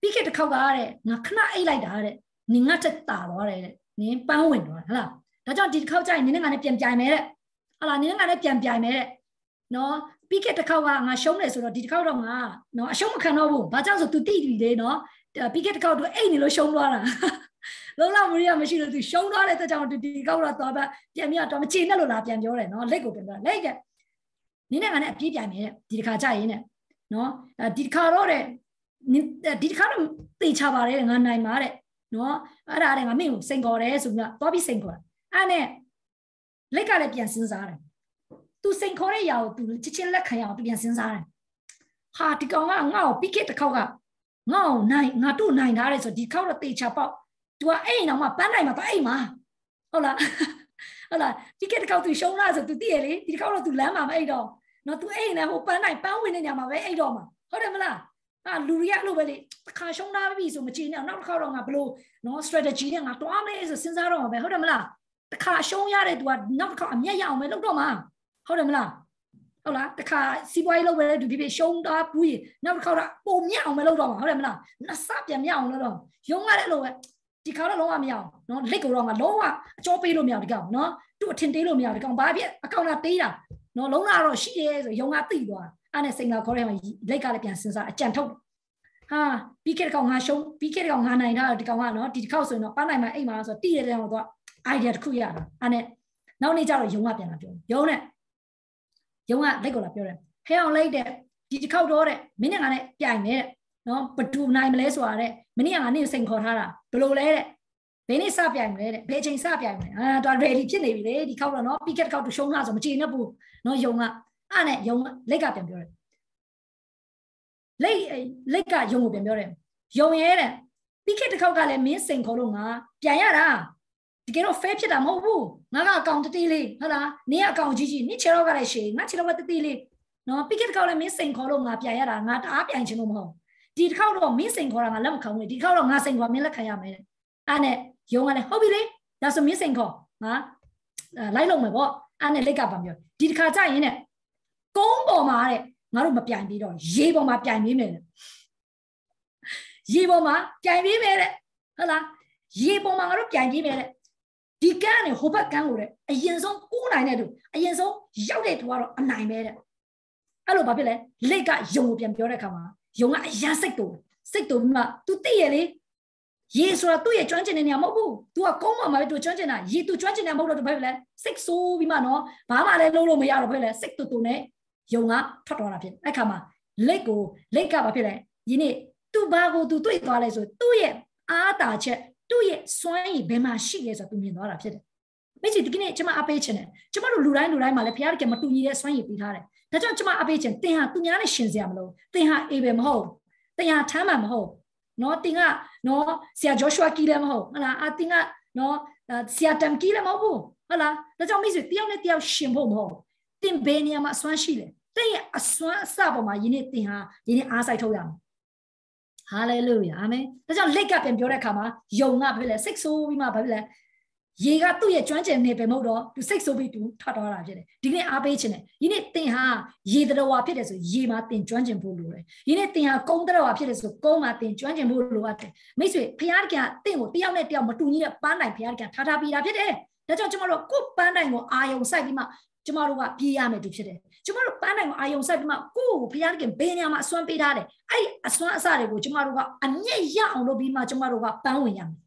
ပြီးခဲ့တစ်ခေါက်ကတဲ့ငါခဏအိတ်လိုက်တာတဲ့နင်ငါတက်တာသွားတယ်တဲ့နင်ပန်းဝင်သွားဟလားဒါကြောင့်ဒီတစ်ခေါက်ကျရင်နင်နဲ့ငါနဲ့ပြန်ပြိုင်မယ်တဲ့ဟလားနင်နဲ့ငါနဲ့ပြန်ပြိုင်မယ်တဲ့နော် ပြီးခဲ့တစ်ခေါက်ကငါရှုံးတယ်ဆိုတော့ဒီတစ်ခေါက်တော့ငါနော်အရှုံးမခံတော့ဘူးဘာကြောင့်ဆို तू တိပြီလေနော်ပြီးခဲ့တစ်ခေါက် तू အိတ်နေလို့ရှုံးသွားတာလုံးလောက်မရိယမရှိလို့ तू ရှုံးသွားတဲ့အတွက်ကြောင့် तू ဒီခေါက်တော့သွားပြန်ပြီးတော့မချေနဲ့လို့လားပြန်ပြောတယ်နော်လက်ကိုပြန်ပြောလက်ကနင်းနဲ့ငါနဲ့အပြေးပြိုင်မယ်တဲ့ဒီတစ်ခါကြရင်တဲ့နော်ဒီတစ်ခါတော့တဲ့ဒီတစ်ခါတော့တေချပါတယ်ငါနိုင်ပါတဲ့နော်အဲ့ဒါတဲ့ငါမင်းကိုစိန်ခေါ်တယ်ဆိုပြီးတော့သွားပြီးစိန်ခေါ်တာအဲ့နဲ့လက်ကလည်းပြန်စဉ်းစားတယ် သူစိန်ခေါ်တဲ့ຢာကိုသူချစ်ချင်းလက်ခံရအောင်သူပြန်စဉ်းစားတယ်ဟာဒီကောင်ကငါ့ကိုပြီးခဲ့တစ်ခေါက်ကငါ့ကိုနိုင်ငါတို့နိုင်ထားတယ်ဆိုဒီခေါက်တော့တေချာပေါက်သူကအဲ့အိမ်တော်မှာပန်းနိုင်မှာပန်းအိမ်မှာဟုတ်လားဟုတ်လားဒီကတစ်ခေါက်သူရှုံးလားဆိုသူသိရလေဒီတစ်ခေါက်တော့သူလမ်းမှာမအိတ်တော့နော်သူအိမ်နဲ့ဟိုပန်းနိုင်ပန်းဝင်နေညမှာပဲအိတ်တော့မှာဟုတ်တယ်မလားအာလူတွေကအဲ့လိုပဲလေတစ်ခါရှုံးသားပြီဆိုမချေနဲ့နောက်တစ်ခါတော့ငါဘလို့နော် strategy နဲ့ငါတွားမလဲဆိုစဉ်းစားတော့မှာပဲဟုတ်တယ်မလားတစ်ခါရှုံးရတဲ့သူကနောက်တစ်ခါအမျက်ရအောင်ပဲလုပ်တော့မှာ ဟုတ်တယ်မလားဟုတ်လားတခါစီးပွားရေးလုပ်ပဲသူပြပြရှုံးတာဘူးရင်နောက်တစ်ခါတော့ပုံမြအောင်မလုပ်တော့မှာဟုတ်တယ်မလားနှစ်ဆပြန်မြအောင်လုပ်တော့ရုံးရတဲ့လိုပဲဒီခါတော့လုံးဝမရအောင်နော်လက်ကိုတော့ငါလုံးဝအကျော်ပေးလို့မရဒီကောင်နော်သူ့အထင်သေးလို့မရဒီကောင်ဘာဖြစ်အကောင်လာသေးတာနော်လုံးလာတော့ရှိရဲဆိုရုံးကတိသွားအဲ့နဲ့စိန်လာခေါ်ရဲမှာလက်ကလည်းပြန်စဉ်းစားအကြံထုတ်ဟာပြီးခဲ့တဲ့ကောင်ငါရှုံးပြီးခဲ့တဲ့ကောင်ငါနိုင်တာဒီကောင်ကနော်ဒီတစ်ခေါက်ဆိုရင်တော့ပန်းနိုင်မှာအိမ်မှာဆိုတော့တိရတဲ့ကောင်တော့ idea တစ်ခုရတာအဲ့နဲ့နောက်နေ့ကျတော့ရုံးကပြန်လာပြောရုံးနဲ့ ရုံးကလက်ကိုလာပြောတယ်ဟဲအောင်လိုက်တဲ့ဒီတစ်ခေါက်တော့တဲ့မင်းနဲ့ငါနဲ့ပြိုင်မယ်တဲ့နော်ဘတူနိုင်မလဲဆိုတာတဲ့မင်းကငါနဲ့စိန်ခေါ်ထားတာဘယ်လိုလဲတဲ့ဘယ်နေ့စပြိုင်မလဲတဲ့ဘယ်ချိန်စပြိုင်မလဲအာတော့ ready ဖြစ်နေပြီလေဒီခေါက်တော့နော်ပြီးခဲ့တဲ့ခေါက်တူရှုံးလာဆိုမချေနဲ့ဘူးနော်ယုံကအဲ့နဲ့ယုံလက်ကပြန်ပြောတယ်လက်လက်ကယုံကိုပြန်ပြောတယ်ယုံရဲတဲ့ပြီးခဲ့တဲ့ခေါက်ကလည်းမင်းစိန်ခေါ်လို့ငါပြန်ရတာ တကယ်တော့ fair ဖြစ်တာမဟုတ်ဘူးငါကအကောင်တတိလေးဟုတ်လားနင်းအကောင်ကြီးကြီးနင်းခြေတော့ကလည်းရှည်ငါခြေတော့ကတတိလေးနော်ပြီးခဲ့တဲ့ခေါက်လည်းမင်းစိန်ခေါ်လို့ငါပြန်ရတာငါတအားပြန်ချင်လို့မဟုတ်ဒီတစ်ခေါက်တော့မင်းစိန်ခေါ်တာငါလက်မခံဘူးဒီတစ်ခေါက်တော့ငါစိန်ခေါ်မင်းလက်ခံရမယ်အဲ့နဲ့ယုံကလည်းဟုတ်ပြီလေဒါဆိုမင်းစိန်ခေါ်ငါလိုက်လို့မယ်ပေါ့အဲ့နဲ့လက်ကပါပြောဒီတစ်ခါကြရင်နဲ့ကုန်းပေါ်မှာတဲ့ငါတို့မပြိုင်ပြီးတော့ရေပေါ်မှာပြိုင်ပြီးမယ်ရေပေါ်မှာပြိုင်ပြီးမယ်တဲ့ဟုတ်လားရေပေါ်မှာငါတို့ပြိုင်ပြီးမယ်တဲ့ ဒီကန်းနဲ့ဟိုဘက်ကန်းကိုတဲ့အရင်ဆုံးကူးနိုင်တဲ့သူအရင်ဆုံးရောက်တဲ့သူကတော့အနိုင်ပဲတဲ့အဲ့လိုဘာဖြစ်လဲလက်ကယုံကိုပြန်ပြောတဲ့အခါမှာယုံကအရန်စိတ်တူစိတ်တူပြီးမှ तू သိရလေရေဆိုတာသူ့ရဲ့ကျွမ်းကျင်တဲ့နေရာမဟုတ်ဘူး तू ကကုန်းမှာမှာပဲ तू ကျွမ်းကျင်တာရေ तू ကျွမ်းကျင်တယ်မဟုတ်တော့ဘာဖြစ်လဲစိတ်ဆိုးပြီးမှနော်ဘာမှလည်းလုံးလို့မရတော့ဘာဖြစ်လဲစိတ်တူတူနဲ့ယုံကထွက်သွားတာဖြစ်အဲ့ခါမှာလက်ကိုလက်ကဘာဖြစ်လဲဒီနေ့ तू ဘာကို तू တွေ့သွားလဲဆိုသူ့ရဲ့အားတာချက် သူ့ရဲ့စွမ်းရည်ဘယ်မှာရှိလဲဆိုတော့ तू မြင်သွားတာဖြစ်တယ်မိတ်ဆွေဒီကနေ့ကျွန်မအပေးချင်တယ်ကျွန်မတို့လူတိုင်းလူတိုင်းမှာလည်းဖခင်ကမတူညီတဲ့စွမ်းရည်ပေးထားတယ်ဒါကြောင့်ကျွန်မအပေးချင်တင်ဟာသူများနဲ့ရှင်စရာမလိုတင်ဟာအေးပဲမဟုတ်တင်ဟာထမ်းမှမဟုတ်နော်တင်ကနော်ဆရာဂျောရှွာကီလည်းမဟုတ်ဟလားအတင်ကနော်ဆရာတမ်ကီလည်းမဟုတ်ဘူးဟလားဒါကြောင့်မိတ်ဆွေတယောက်နဲ့တယောက်ရှင်ဖို့မဟုတ်တင်ဘယ်နေရာမှာအစွမ်းရှိလဲတင်ရဲ့အစွမ်းအစပေါ်မှာယင်းနေ့တင်ဟာယင်းနေ့အားစိုက်ထုတ်ရမယ် ဟာလေလုယာအာမင်ဒါကြောင့်လက်ကပြန်ပြောတဲ့အခါမှာယုံကဘာဖြစ်လဲစိတ်ဆိုးပြီးမှဘာဖြစ်လဲရေကသူ့ရဲ့ကျွမ်းကျင်နေပဲမဟုတ်တော့သူစိတ်ဆိုးပြီးသူထွက်သွားတာဖြစ်တယ်ဒီနေ့အားပေးခြင်းနဲ့ဒီနေ့တင်ဟာရေတရဝါဖြစ်တယ်ဆိုရေမှာတင်ကျွမ်းကျင်ဖို့လိုတယ်ဒီနေ့တင်ဟာကုန်းတရဝါဖြစ်တယ်ဆိုကုန်းမှာတင်ကျွမ်းကျင်ဖို့လိုအပ်တယ်မိတ်ဆွေဖခင်ကတင့်ကိုတယောက်နဲ့တယောက်မတူညီတဲ့ပန်းတိုင်ဖခင်ကထားထားပြီးတာဖြစ်တယ်ဒါကြောင့်ကျွန်တော်တို့ကိုယ်ပန်းတိုင်ကိုအာယုံစိုက်ပြီးမှကျမတို့ကပြေးရမယ်သူဖြစ်တယ်ကျမတို့ပန်းတိုင်ကိုအာယုံစိုက်ပြီးမှကိုယ့်ကိုဘုရားခင်ဘယ်နေရာမှာအစွမ်းပေးထားတယ်အဲ့ဒီအစွမ်းအစတွေကိုကျမတို့ကအမျက်ရအောင်လုပ်ပြီးမှကျမတို့ကပန်းဝင်ရမယ်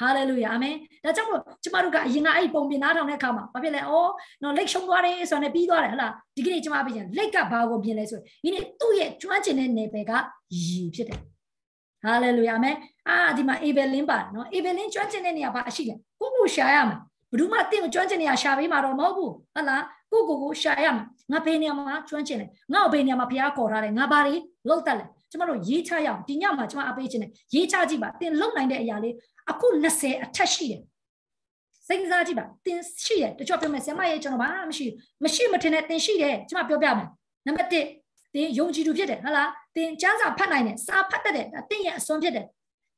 ဟာလေလုယာအာမင်ဒါကြောင့်မို့ကျမတို့ကအရင်ကအဲ့ပုံပြင်နားထောင်တဲ့အခါမှာဘာဖြစ်လဲဩနော်လက်ရှုံသွားတယ်ဆိုတော့ပြီးသွားတယ်ဟလားဒီကနေ့ကျမပြချင်လက်ကဘာကိုပြင်လဲဆိုရင်ဒီနေ့သူ့ရဲ့ကျွမ်းကျင်တဲ့နယ်ပယ်ကရည်ဖြစ်တယ်ဟာလေလုယာအာမင်အာဒီမှာအေဘယ်လင်းပါနော်အေဘယ်လင်းကျွမ်းကျင်တဲ့နေရာဘာအရှိလဲကိုကိုရှာရမှာ ဘယ်သူမှတင့်ကိုကျွမ်းကျင်နေရရှာပေးမှာတော့မဟုတ်ဘူးဟုတ်လားကိုကိုကိုရှာရမှာငါဘယ်နေရာမှာကျွမ်းကျင်လဲငါ့ဘယ်နေရာမှာဘုရားခေါ်ထားတယ်ငါဘာတွေလောက်တက်လဲကျမတို့ရေးချရအောင်ဒီညမှာကျမအပေးခြင်းနဲ့ရေးချကြည့်ပါတင်လုံနိုင်တဲ့အရာလေးအခု20အထက်ရှိတယ်စိတ်စားကြည့်ပါတင်ရှိတယ်တချို့ပြောမယ်ဆရာမရဲ့ကျွန်တော်ဘာမှမရှိမရှိမထင်တဲ့တင်ရှိတယ်ကျမပြောပြမယ်နံပါတ်1သင်ယုံကြည်သူဖြစ်တယ်ဟုတ်လားသင်ကျမ်းစာဖတ်နိုင်တယ်စာဖတ်တတ်တယ်ဒါသင်ရဲ့အစွမ်းဖြစ်တယ်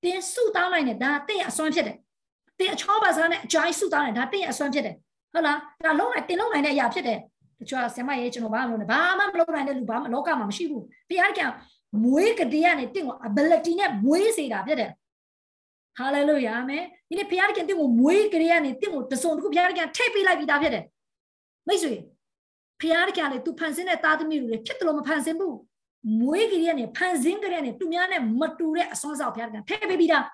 သင်စုတောင်းနိုင်တယ်ဒါသင်ရဲ့အစွမ်းဖြစ်တယ် သင်အချောပါစားနဲ့အကြိုင်းစုတောင်းတယ်ဒါသင်ရဲ့အစွမ်းဖြစ်တယ်ဟုတ်လားဒါလုံးနိုင်တင်လုံးနိုင်တဲ့အရာဖြစ်တယ်တချို့ဆင်မရေးကျွန်တော်ဘာမလုပ်နဲ့ဘာမှမလုပ်နိုင်တဲ့လူဘာမှလောကမှာမရှိဘူးဘုရားကမွေးကတိကနေတင့်ကို ability နဲ့မွေးစေတာဖြစ်တယ်ဟာလေလုယာအာမင်ဒီနေ့ဘုရားကတင့်ကိုမွေးကလေးကနေတင့်ကိုတစုံတစ်ခုဘုရားကထိပ်ပေးလိုက်ပြီးသားဖြစ်တယ်မိတ်ဆွေဖျားတကလည်း तू ဖန်ဆင်းတဲ့သားသမီးတွေဖြစ်တယ်လို့မဖန်ဆင်းဘူးမွေးကလေးကနေဖန်ဆင်းကလေးကနေသူများနဲ့မတူတဲ့အစွမ်းဆောင်ဖျားတကထည့်ပေးပြီးသား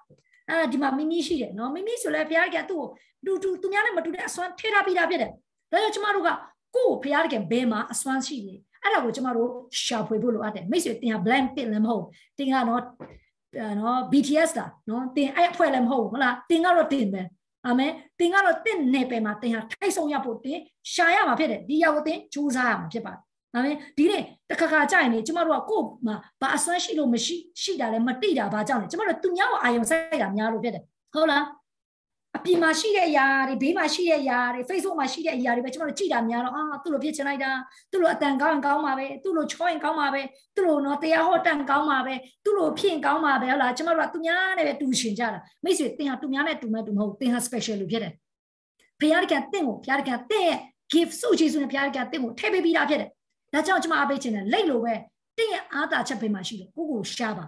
အာဒီမှာမိမိရှိတယ်နော်မိမိဆိုလဲဖျားတကသူ့ကိုတူတူသူများနဲ့မတူတဲ့အစွမ်းထည့်ထားပြီးသားဖြစ်တယ်ဒါကြောင့်ကျမတို့ကကိုယ့်ကိုဖျားတကဘယ်မှာအစွမ်းရှိလဲအဲ့ဒါကိုကျမတို့ရှာဖွေဖို့လိုအပ်တယ်မိတ်ဆွေတင်ဟာ blank တင်လည်းမဟုတ်တင်ကတော့နော် BTS တာနော်တင်အဲ့အဖွဲ့လည်းမဟုတ်ဘူးဟုတ်လားတင်ကတော့တင်ပဲအာမင်သင်ကတော့တင့်နယ်ပယ်မှာသင်ဟာထိုက်ဆုံးရဖို့တင်ရှာရမှာဖြစ်တယ်ဒီရောက်ကိုသင်ကြိုးစားရမှာဖြစ်ပါတယ် အာမင်ဒီနေ့တခါခါကြာရင်လေကျမတို့ကကို့မှာဘာအစွမ်းရှိလို့မရှိရှိတာလဲမတိတာဘာကြောင့်လဲကျမတို့သူများကိုအာယုံစိုက်တာများလို့ဖြစ်တယ်ဟုတ်လားအပြင်မှာရှိတဲ့အရာတွေဘေးမှာရှိတဲ့အရာတွေ Facebook မှာရှိတဲ့အရာတွေပဲကျွန်တော်တို့ကြည့်တာများတော့အာသူ့လိုဖြစ်ချင်လိုက်တာသူ့လိုအတန်ကောင်းရင်ကောင်းပါပဲသူ့လိုချောရင်ကောင်းပါပဲသူ့လိုနော်တရားဟောတန်ကောင်းပါပဲသူ့လိုဖြစ်ရင်ကောင်းပါပဲဟုတ်လားကျွန်တော်တို့ကသူများနဲ့ပဲတူရှင်ကြတာမိတ်ဆွေသင်ဟာသူများနဲ့တူမဲ့တူမဟုတ်သင်ဟာ special လို့ဖြစ်တယ်ဘုရားကတင့်ကိုဘုရားကတင့်ရဲ့ gift စုကျေးဇူးနဲ့ဘုရားကတင့်ကိုထည့်ပေးပြီးသားဖြစ်တယ် ဒါကြောင့်ကျွန်မအားပေးခြင်းနဲ့လိတ်လို့ပဲတင့်ရဲ့အားသာချက်ပေးမှရှိတယ်ကိုကိုရှားပါ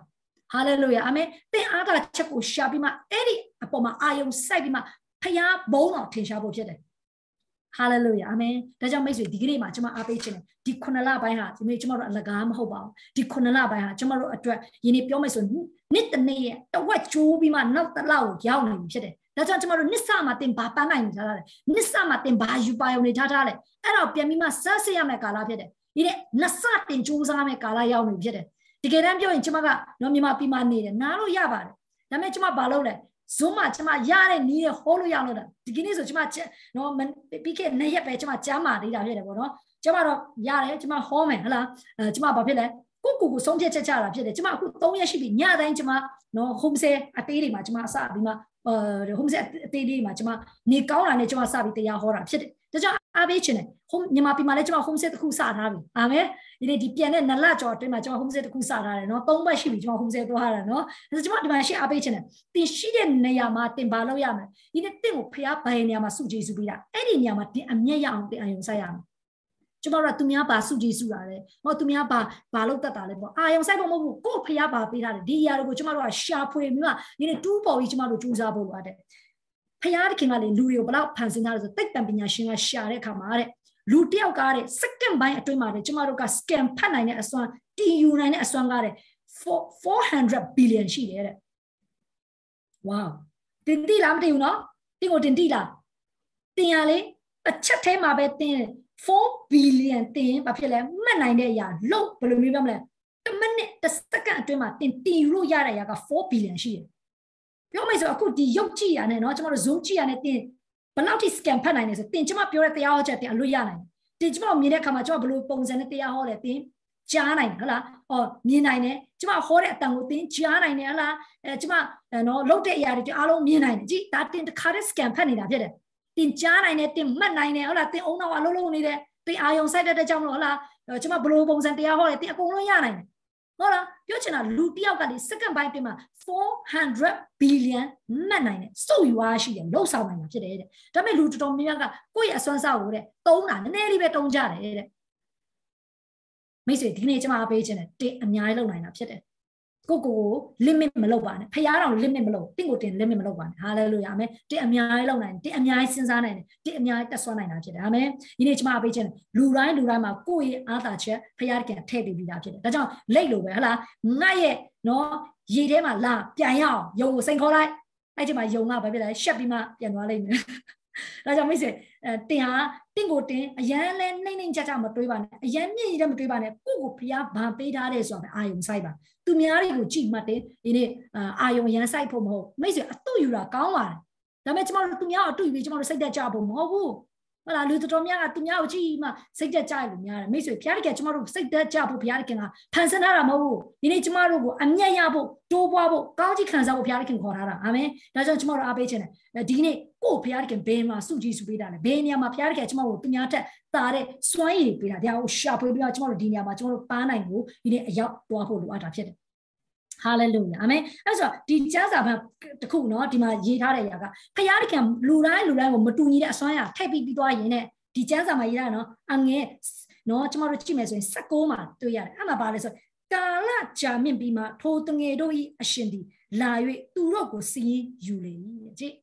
ဟာလေလုယာအာမင်သင်အားသာချက်ကိုရှာပြီးမှအဲ့ဒီအပေါ်မှာအာယုံစိုက်ပြီးမှဖျားဘုံတော်ထင်ရှားဖို့ဖြစ်တယ်ဟာလေလုယာအာမင်ဒါကြောင့်မိတ်ဆွေဒီကနေ့မှာကျွန်မအားပေးခြင်းဒီခုနလပိုင်းဟာဒီနေ့ကျွန်တော်တို့အလကားမဟုတ်ပါဘူးဒီခုနလပိုင်းဟာကျွန်တော်တို့အတွက်ယင်းနေ့ပြောမယ်ဆိုနှစ်တနေ့ရဲ့တဝက်ကျိုးပြီးမှနောက်တစ်လောက်ရောက်နေပြီဖြစ်တယ်ဒါကြောင့်ကျွန်တော်တို့နစ်ဆမှာတင်ဘာပန်းနိုင်နေကြတာလဲနစ်ဆမှာတင်ဘာယူပါယုံနေထားထားလဲအဲ့တော့ပြန်ပြီးမှစမ်းစစ်ရမယ့်ကာလဖြစ်တယ် ဒီနေ့နှစ်ဆတင်ကြိုးစားမယ့်ကာလရောက်နေဖြစ်တယ်တကယ်တမ်းပြောရင်ကျွန်မကတော့မြန်မာပြည်မှာနေတယ်နားလို့ရပါတယ်ဒါပေမဲ့ကျွန်မဘာလုပ်လဲ Zoom မှာကျွန်မရတဲ့နီးရဲ့ဟောလို့ရလို့တာဒီကနေ့ဆိုကျွန်မနော်ပြီးခဲ့တဲ့ရက်ပဲကျွန်မကျမ်းမာသေးတာဖြစ်တယ်ပေါ့နော်ကျွန်မတော့ရတယ်ကျွန်မဟောမယ်ဟလားအဲကျွန်မဘာဖြစ်လဲကိုကိုကိုဆုံးဖြတ်ချက်ချတာဖြစ်တယ်ကျွန်မအခု3ရက်ရှိပြီညတိုင်းကျွန်မနော် home stay အသေးတွေမှာကျွန်မအစပြီးမှအဲ home stay အသေးလေးမှာကျွန်မနေကောင်းတာနဲ့ကျွန်မစပြီးတရားဟောတာဖြစ်တယ်ဒါကြောင့် အားပေးခြင်းနဲ့ home မြန်မာပြည်မှာလည်းကျွန်မ home stay တစ်ခုစထားပြီအာမင်ဒီနေ့ဒီပြန်တဲ့နလကျော်အတွင်းမှာကျွန်မ home stay တစ်ခုစထားတယ်နော်သုံးဘက်ရှိပြီကျွန်မ home stay သွားတာနော်ဒါဆိုကျွန်မဒီမှာရှိအားပေးခြင်းနဲ့တင်ရှိတဲ့နေရာမှာတင်ပါလို့ရမယ်ဒီနေ့တင့်ကိုဖျားဘယ်နေရာမှာစုကြည်စုပြီးတာအဲ့ဒီနေရာမှာတင်အမျက်ရအောင်တင်အယုံဆိုင်ရမယ်ကျွန်တော်တို့သူများပါစုကြည်စုတာလေဟောသူများပါဘာလို့တတ်တာလဲပေါ့အာယုံဆိုင်ဖို့မဟုတ်ဘူးကို့ဖျားပါပေးတာလေဒီအရာတွေကိုကျွန်တော်တို့ကရှာဖွေပြီးမှဒီနေ့တူးပေါ်ပြီးကျွန်တော်တို့ကြိုးစားဖို့လိုအပ်တယ် ဖျားတခင်ကလေလူတွေကိုဘလောက်ဖန်ဆင်းထားလဲဆိုတိတ်တံပညာရှင်ကရှာတဲ့အခါမှာတဲ့လူတယောက်ကတဲ့ second ပိုင်းအတွင်းမှာတဲ့ကျမတို့က scan ဖတ်နိုင်တဲ့အစွမ်းတည်ယူနိုင်တဲ့အစွမ်းကတဲ့400 billion ရှိတယ်တဲ့ wow တင်တိလားမတင်ဘူးနော်တင်ကိုတင်တိလားတင်ရလေတစ်ချက်ထဲမှာပဲတင်4 billion တင်ဘာဖြစ်လဲမှတ်နိုင်တဲ့အရာလုံးဘယ်လိုမျိုးပြောမလဲတစ်မိနစ်တစ်စက္ကန့်အတွင်းမှာတင်တည်ယူလို့ရတဲ့အရာက4 billion ရှိတယ် ပြောမယ်ဆိုအခုဒီရုပ်ကြည့်ရနဲ့နော်ကျမတို့ zoom ကြည့်ရနဲ့တင်ဘယ်လောက်ထိ scan ဖတ်နိုင်လဲဆိုတင်ကျမပြောတဲ့တရားဟောချက်တင်အလွတ်ရနိုင်တင်ကျမမြင်တဲ့အခါမှာကျမဘယ်လိုပုံစံနဲ့တရားဟောလဲတင်ကြားနိုင်ဟုတ်လားဟောမြင်နိုင်တယ်ကျမဟောတဲ့အတန်ကိုတင်ကြားနိုင်တယ်ဟုတ်လားအဲကျမနော်လုတ်တဲ့အရာတွေအားလုံးမြင်နိုင်တယ်ကြည်ဒါတင်တစ်ခါတည်း scan ဖတ်နေတာဖြစ်တယ်တင်ကြားနိုင်တယ်တင်မှတ်နိုင်တယ်ဟုတ်လားတင်အောင်တော့အလုံးလုံးနေတယ်တင်အာယုံဆိုင်တတ်တဲ့ကြောင့်မလို့ဟုတ်လားကျမဘယ်လိုပုံစံတရားဟောလဲတင်အကုန်လုံးရနိုင်တယ် ဟုတ်လားပြောချင်တာလူတယောက်ကလေ second byte ပြင်မှာ400 billion မှတ်နိုင်တယ်စုပ်ရွာရှိတယ်လှုပ်ဆောင်နိုင်မှာဖြစ်တယ်တဲ့ဒါပေမဲ့လူတော်တော်များများကကိုယ့်ရဲ့အစွမ်းစားကိုတဲ့တုံးတာနည်းနည်းလေးပဲတုံးကြတယ်တဲ့မိတ်ဆွေဒီနေ့ကျွန်မပေးခြင်းတယ်တင်အများကြီးလုပ်နိုင်တာဖြစ်တယ် ကိုကိုကို limit မလုပ်ပါနဲ့ဖရားတော် limit မလုပ်တင့်ကိုတင် limit မလုပ်ပါနဲ့ဟာလေလုယာအာမင်တင်အများကြီးလုပ်နိုင်တယ်တင်အများကြီးစဉ်းစားနိုင်တယ်တင်အများကြီးတက်ဆွမ်းနိုင်တာဖြစ်တယ်အာမင်ဒီနေ့ကျွန်မပေးခြင်းလူတိုင်းလူတိုင်းမှာကိုယ့်ရဲ့အားသာချက်ဖရားတခင်ထည့်ပေးပြီးသားဖြစ်တယ်ဒါကြောင့်လိတ်လို့ပဲဟလားငါ့ရဲ့နော်ရေထဲမှာလာပြန်ရအောင်ယုံကိုစိန်ခေါ်လိုက်အဲ့ဒီမှာယုံကဘာဖြစ်လဲရှက်ပြီးမှပြန်သွားလိမ့်မယ် ဒါကြောင့်မိတ်ဆွေအဲတင်ဟာတင့်ကိုတင်အရန်လဲနှိမ့်နှိမ့်ကြကြမတွေးပါနဲ့အရန်မြင့်ရတဲ့မတွေးပါနဲ့ကိုကိုဖျားဘာပေးထားတယ်ဆိုတာအာယုံဆိုင်ပါသူများတွေကိုကြည်မှတ်တယ်ဒီနေ့အာယုံရန်ဆိုင်ဖို့မဟုတ်မိတ်ဆွေအတူယူတာကောင်းပါတယ်ဒါပေမဲ့ကျမတို့သူများအတူယူပြီးကျမတို့စိတ်သက်ကြဖို့မဟုတ်ဘူး ဟုတ်လားလူတော်တော်များကသူများကိုကြည့်မှစိတ်သက်ကြရလို့များတယ်မိတ်ဆွေဘုရားတကယ်ကျမတို့စိတ်သက်ကြဖို့ဘုရားတခင်ကဖန်ဆင်းထားတာမဟုတ်ဘူးဒီနေ့ကျမတို့ကိုအမျက်ရဖို့တိုးပွားဖို့ကောင်းချီးခံစားဖို့ဘုရားတခင်ခေါ်ထားတာအာမင်ဒါကြောင့်ကျမတို့အားပေးခြင်းတယ်ဒီနေ့ကိုဘုရားတခင်ဘယ်မှာစုကြည်စုပေးတာလဲဘယ်နေရာမှာဘုရားတခင်ကျမတို့သူများထက်တာတဲ့စွမ်းရည်ပေးတာဒါကိုရှာဖွေပြီးတော့ကျမတို့ဒီနေရာမှာကျမတို့ပန်းနိုင်ကိုဒီနေ့အရောက်သွားဖို့လိုအပ်တာဖြစ်တယ် ဟာလေလုယာအာမင်အဲ့ဆိုဒီကျမ်းစာဘက်တစ်ခုနော်ဒီမှာရေးထားတဲ့အရာကဖခင်တခင်လူတိုင်းလူတိုင်းကိုမတူညီတဲ့အစွမ်းရထိုက်ပြီးပြီးသွားရင်ねဒီကျမ်းစာမှာရေးထားနော်အငဲနော်ကျမတို့ကြည့်မယ်ဆိုရင်16မှာတွေ့ရတယ်အဲ့မှာပါလဲဆိုကာလကြာမြင့်ပြီးမှထိုတငယ်တို့ဤအရှင်ဒီလာ၍သူတို့ကိုစီရင်ယူလေ၏ကြည့်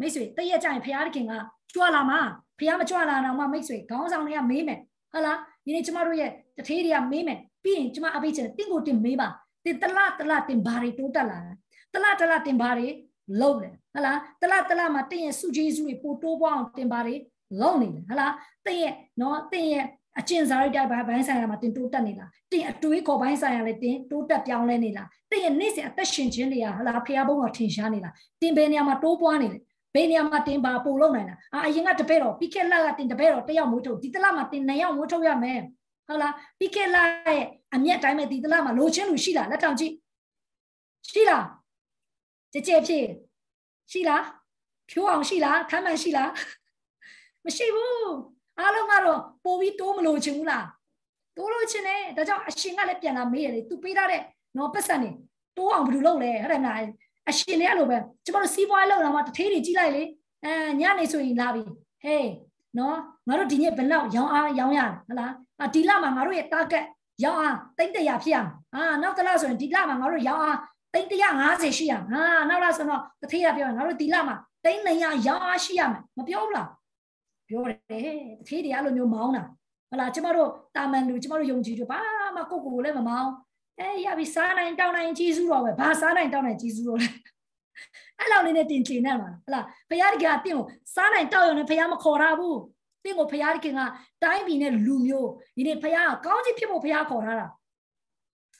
မိတ်ဆွေတည့်ရကြရင်ဖခင်တခင်ကကြွလာမှာဖခင်မကြွလာတော့မှမိတ်ဆွေခေါင်းဆောင်တွေကမေးမယ်ဟုတ်လားဒီနေ့ကျမတို့ရဲ့တထေးတွေကမေးမယ်ပြီးရင်ကျမအပိတ်ချင်တင့်ကိုတင်မေးပါ တင်တလတလတင်ဘာတွေတိုးတက်လာတလတလတင်ဘာတွေလုံးတယ်ဟုတ်လားတလတလမှာတင်ရဲ့စုကျေးစုတွေပို့တိုးပွားအောင်တင်ဘာတွေလုံးနေတယ်ဟလားတင်ရဲ့နော်တင်ရဲ့အကျင့်စာရိတ္တဘိုင်းဆိုင်ရာမှာတင်တိုးတက်နေလားတင်အတွေးခေါ်ဘိုင်းဆိုင်ရာလည်းတင်တိုးတက်ပြောင်းလဲနေလားတင်ရဲ့နေ့စဉ်အသက်ရှင်ခြင်းတွေကဟလားဖះဘုံကထင်ရှားနေလားတင်ဘယ်နေရာမှာတိုးပွားနေလဲဘယ်နေရာမှာတင်ပါပို့လုံးနိုင်လားအာအရင်ကတပည့်တော်ပြီးခဲ့လကတင်တပည့်တော်တယောက်မွေးထုတ်ဒီတလမှာတင်နှစ်ယောက်မွေးထုတ်ရမယ် ဟုတ်လားပြီးခဲ့လရဲ့အမျက်တိုင်းမဲ့ဒီတလမှာလိုချင်လူရှိလားလက်ထောင်ကြည့်ရှိလားကြကြဖြစ်ရှိလားဖြိုးအောင်ရှိလားခမ်းမှန်ရှိလားမရှိဘူးအားလုံးကတော့ပို့ပြီးတိုးမလို့ချင်ဘူးလားတိုးလို့ချင်တယ်ဒါကြောင့်အရှင်ကလည်းပြန်လာမေးရတယ်သူပေးထားတဲ့နော်ပတ်စံနေတိုးအောင်ဘယ်လိုလုပ်လဲဟုတ်တယ်မလားအရှင်လည်းအဲ့လိုပဲကျမတို့စီးပွားလုပ်လာမှတထေးတွေကြီးလိုက်လေအဲညနေဆိုရင်လာပြီဟေး နော်ငါတို့ဒီနေ့ဘယ်လောက်ရောင်းအားရောင်းရဟလားအဒီလမှာငါတို့ရဲ့ target ရောင်းအားတိတ်တရာဖြစ်အောင်အာနောက်တစ်လဆိုရင်ဒီလမှာငါတို့ရောင်းအားတိတ်150ရှိအောင်ဟာနောက်လဆိုတော့တထေးကပြောငါတို့ဒီလမှာတိတ်200ရောင်းအားရှိရမယ်မပြောဘူးလားပြောတယ်တထေးတွေအဲ့လိုမျိုးမောင်းတာဟုတ်လားကျမတို့တာမန်လူကျမတို့ယုံကြည်တယ်ဘာမှကိုကိုကိုလည်းမမောင်းအဲရပြီစားနိုင်တောင်းနိုင်ကြီးစုတော့ပဲဘာစားနိုင်တောင်းနိုင်ကြီးစုတော့လဲ အဲ့လောက်လေးနဲ့တင်ချင်နေမှာဟုတ်လားဖခင်ကတင့်ကိုစားနိုင်တောက်ရုံနဲ့ဖခင်မခေါ်တာဘူးတင့်ကိုဖခင်ကတိုင်းပြည်နဲ့လူမျိုးဒီနေ့ဖခင်ကကောင်းချီးဖြစ်ဖို့ဖခင်ခေါ်ထားတာ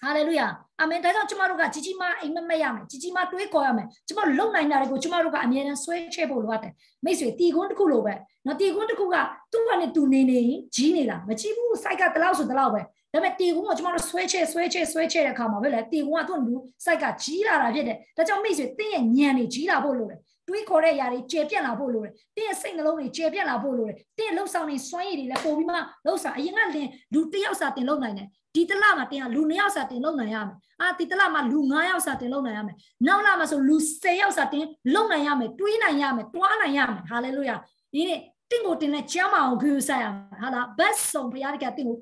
ဟာလေလုယာ အာမင်ဒါကြောင့်ကျမတို့ကကြီးကြီးမားအိမ်မက်မက်ရမယ်ကြီးကြီးမားတွေးခေါ်ရမယ်ကျမတို့လုံနိုင်တာတွေကိုကျမတို့ကအမြဲတမ်းဆွဲချဲ့ဖို့လိုအပ်တယ်မိတ်ဆွေတီကွန်းတစ်ခုလိုပဲနော်တီကွန်းတစ်ခုကသူ့ကနေသူနေနေကြီးနေတာမကြည့်ဘူးစိုက်ကတလောက်ဆိုတလောက်ပဲဒါပေမဲ့တီကွန်းကကျမတို့ဆွဲချဲ့ဆွဲချဲ့ဆွဲချဲ့တဲ့အခါမှာပဲလေတီကွန်းကသူ့လူစိုက်ကကြီးလာတာဖြစ်တယ်ဒါကြောင့်မိတ်ဆွေတင်းရဲ့ညံနေကြီးလာဖို့လိုတယ်တွေးခေါ်တဲ့ຢာတွေကျေပြက်လာဖို့လိုတယ်တင်းရဲ့စိတ်နှလုံးတွေကျေပြက်လာဖို့လိုတယ်တင်းလှုပ်ဆောင်နေစွမ်းရည်တွေလည်းပို့ပြီးမှလှုပ်ဆောင်အရင်ကလင်လူတစ်ယောက်စာတင်လှုပ်နိုင်တယ် ဒီတလမှာတင်ကလူ2ယောက်စာတင်လုံနိုင်ရမယ်အာဒီတလမှာလူ9ယောက်စာတင်လုံနိုင်ရမယ်နောက်လမှာဆိုလူ10ယောက်စာတင်လုံနိုင်ရမယ်တွေးနိုင်ရမယ်တွားနိုင်ရမယ်ဟာလေလုယာဒီနေ့တင့်ကိုတင်တဲ့ကျမ်းမာအောင်ဂရုစိုက်ရမယ်ဟာလားဘတ်ဆုံးဘုရားတကတင့်ကို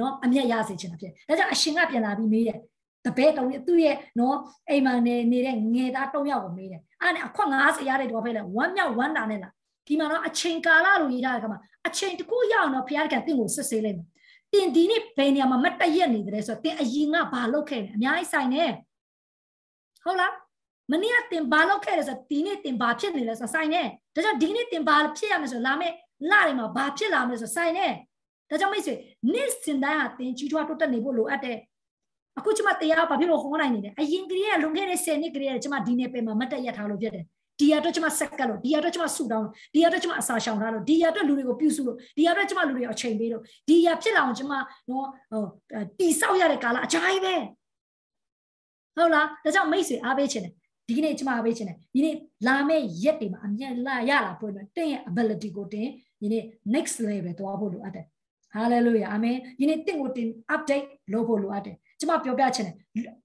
နော်အမျက်ရစေချင်တာဖြစ်ဒါကြောင့်အရှင်ကပြန်လာပြီးမေးတယ်တပည့်တုံးသူ့ရဲ့နော်အိမ်မှာနေနေတဲ့ငယ်သား၃ယောက်ကိုမေးတယ်အဲ့ဒါအခွက်90ရတဲ့တော့ဖိလဲဝမ်းမြောက်ဝမ်းတာနဲ့လားဒီမှာတော့အချိန်ကာလလို့ရေးထားတဲ့အခါမှာအချိန်တခုရအောင်တော့ဘုရားတကတင့်ကိုစစ်ဆေးလိုက်မယ် တင်ဒီနေ့ဘယ်နေရာမှာမတရက်နေတယ်ဆိုတော့တင်အရင်ကဘာလုပ်ခဲ့လဲအများကြီးဆိုင်နေဟုတ်လားမနေ့ကတင်ဘာလုပ်ခဲ့လဲဆိုတော့ဒီနေ့တင်ဘာဖြစ်နေလဲဆိုတော့ဆိုင်နေဒါကြောင့်ဒီနေ့တင်ဘာဖြစ်ရမလဲဆိုတော့လာမယ့်လတွေမှာဘာဖြစ်လာမလဲဆိုတော့ဆိုင်နေဒါကြောင့်မိတ်ဆွေနေ့စဉ်တိုင်းဟာတင်ကြီးထွားတိုးတက်နေဖို့လိုအပ်တယ်အခုကျမတရားဘာဖြစ်လို့ဟောနိုင်နေလဲအရင်ကလေးကလွန်ခဲ့တဲ့10နှစ်ကလေးကကျမဒီနေ့ပဲမှာမတ်တက်ရထားလို့ဖြစ်တယ် ဒီရအတွက်ကျမဆက်ကပ်လို့ဒီရအတွက်ကျမဆူတောင်းဒီရအတွက်ကျမအစာရှောင်ထားလို့ဒီရအတွက်လူတွေကိုပြုစုလို့ဒီရအတွက်ကျမလူတွေကိုအချိန်ပေးလို့ဒီရဖြစ်လာအောင်ကျမနော်ဟိုတီဆောက်ရတဲ့ကာလအကြိုင်းပဲဟုတ်လားဒါကြောင့်မိတ်ဆွေအားပေးခြင်းတယ်ဒီကနေ့ကျမအားပေးခြင်းတယ်ဒီနေ့လာမယ့်ရက်တွေမှာအမြတ်လာရလာဖို့အတွက်တင်းရဲ့ ability ကိုတင်းဒီနေ့ next level သွားဖို့လိုအပ်တယ် hallelujah amen ဒီနေ့တင့်ကိုတင် update လုပ်ဖို့လိုအပ်တယ် ကျမပြောပြချင်တယ်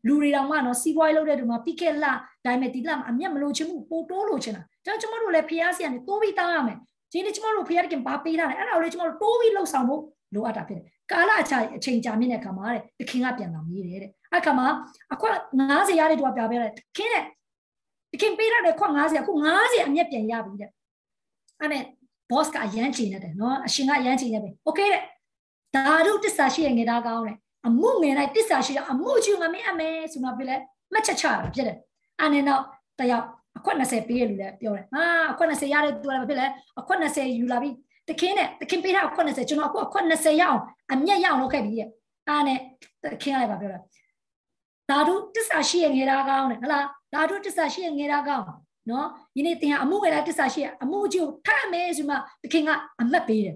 လူတွေတောင်မှနော်စီးပွားရေးလုပ်တဲ့သူမှာပြီးခဲ့လဒါပေမဲ့ဒီလမှာအမျက်မလို့ချင်ဘူးပိုတိုးလို့ချင်တာဒါကြောင့်ကျမတို့လည်းဖျားစီကနေတိုးပြီးတောင်းရမယ်ဒီနေ့ကျမတို့ဖျားကဘာပေးထားလဲအဲ့ဒါကိုလည်းကျမတို့တိုးပြီးလှုပ်ဆောင်ဖို့လိုအပ်တာဖြစ်တယ်ကာလအချာအချိန်ကြာမြင့်တဲ့အခါမှာတဲ့တခင်ကပြန်လာမေးတယ်တဲ့အဲ့ခါမှာအခွက်90ရတဲ့တူကပြပြတယ်တခင်တဲ့တခင်ပေးရတဲ့ခွက်90အခု90အမျက်ပြန်ရပြီတဲ့အဲ့မဲ့ boss ကအရန်ချင်နေတယ်နော်အရှင်ကအရန်ချင်နေပြီ okay တဲ့ဒါတို့တစ္ဆာရှိရငယ်သားကောင်းတယ် အမှုငယ်လိုက်တစ္ဆာရှိတော့အမှုချူငမင်းအမဲဆိုတော့ပြလဲမှတ်ချက်ချတာဖြစ်တယ်အနေတော့တယောက်အခွက်20ပေးရလူလဲပြောတယ်ဟာအခွက်20ရတဲ့သူလည်းမဖြစ်လဲအခွက်20ယူလာပြီးတခင်းနဲ့တခင်းပေးတာအခွက်20ကျွန်တော်အခုအခွက်20ရအောင်အမျက်ရအောင်လုပ်ခဲ့ပြီးရဲ့အားနဲ့တခင်းလိုက်ပါပြောတာဓာတုတစ္ဆာရှိရငယ်သားကောင်းတယ်ဟလားဓာတုတစ္ဆာရှိရငယ်သားကောင်းနော်ဒီနေ့သင်ဟာအမှုငယ်လားတစ္ဆာရှိရအမှုကြီးကိုထမ်းမယ်ဆိုမှသခင်ကအမတ်ပေးတယ်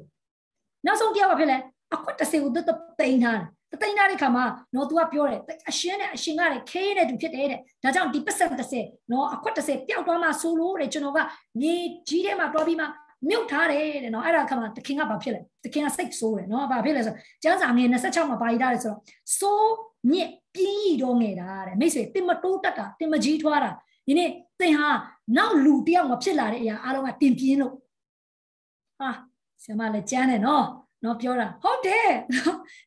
နောက်ဆုံးတရားဘာဖြစ်လဲအခွတ်တစ်စင်ကိုသူတိန်ထားတယ် တိန်ထားတဲ့ခါမှာနော် तू ကပြောတယ်အရှင်းနဲ့အရှင်ကလည်းခဲတဲ့သူဖြစ်တယ်တဲ့ဒါကြောင့်ဒီပတ်စံ30နော်အခွတ်30ပျောက်သွားမှဆိုလို့တဲ့ကျွန်တော်ကမြေကြီးထဲမှာတွားပြီးမှမြုပ်ထားတယ်တဲ့နော်အဲ့ဒါခါမှာတခင်ကဘာဖြစ်လဲတခင်ကစိတ်ဆိုးတယ်နော်ဘာဖြစ်လဲဆိုကျမ်းစာငယ်26မှာပါရထားတယ်ဆိုတော့စိုးညစ်ပြင်းရီတော့ငယ်တာတဲ့မိတ်ဆွေတင်မတိုးတက်တာတင်မကြီးထွားတာဒီနေ့သင်ဟာနောက်လူတယောက်မဖြစ်လာတဲ့အရာအားလုံးကတင်ပြင်းလို့ဟာဆရာမလည်းကျမ်းတယ်နော် နော်ပြောတာဟုတ်တယ်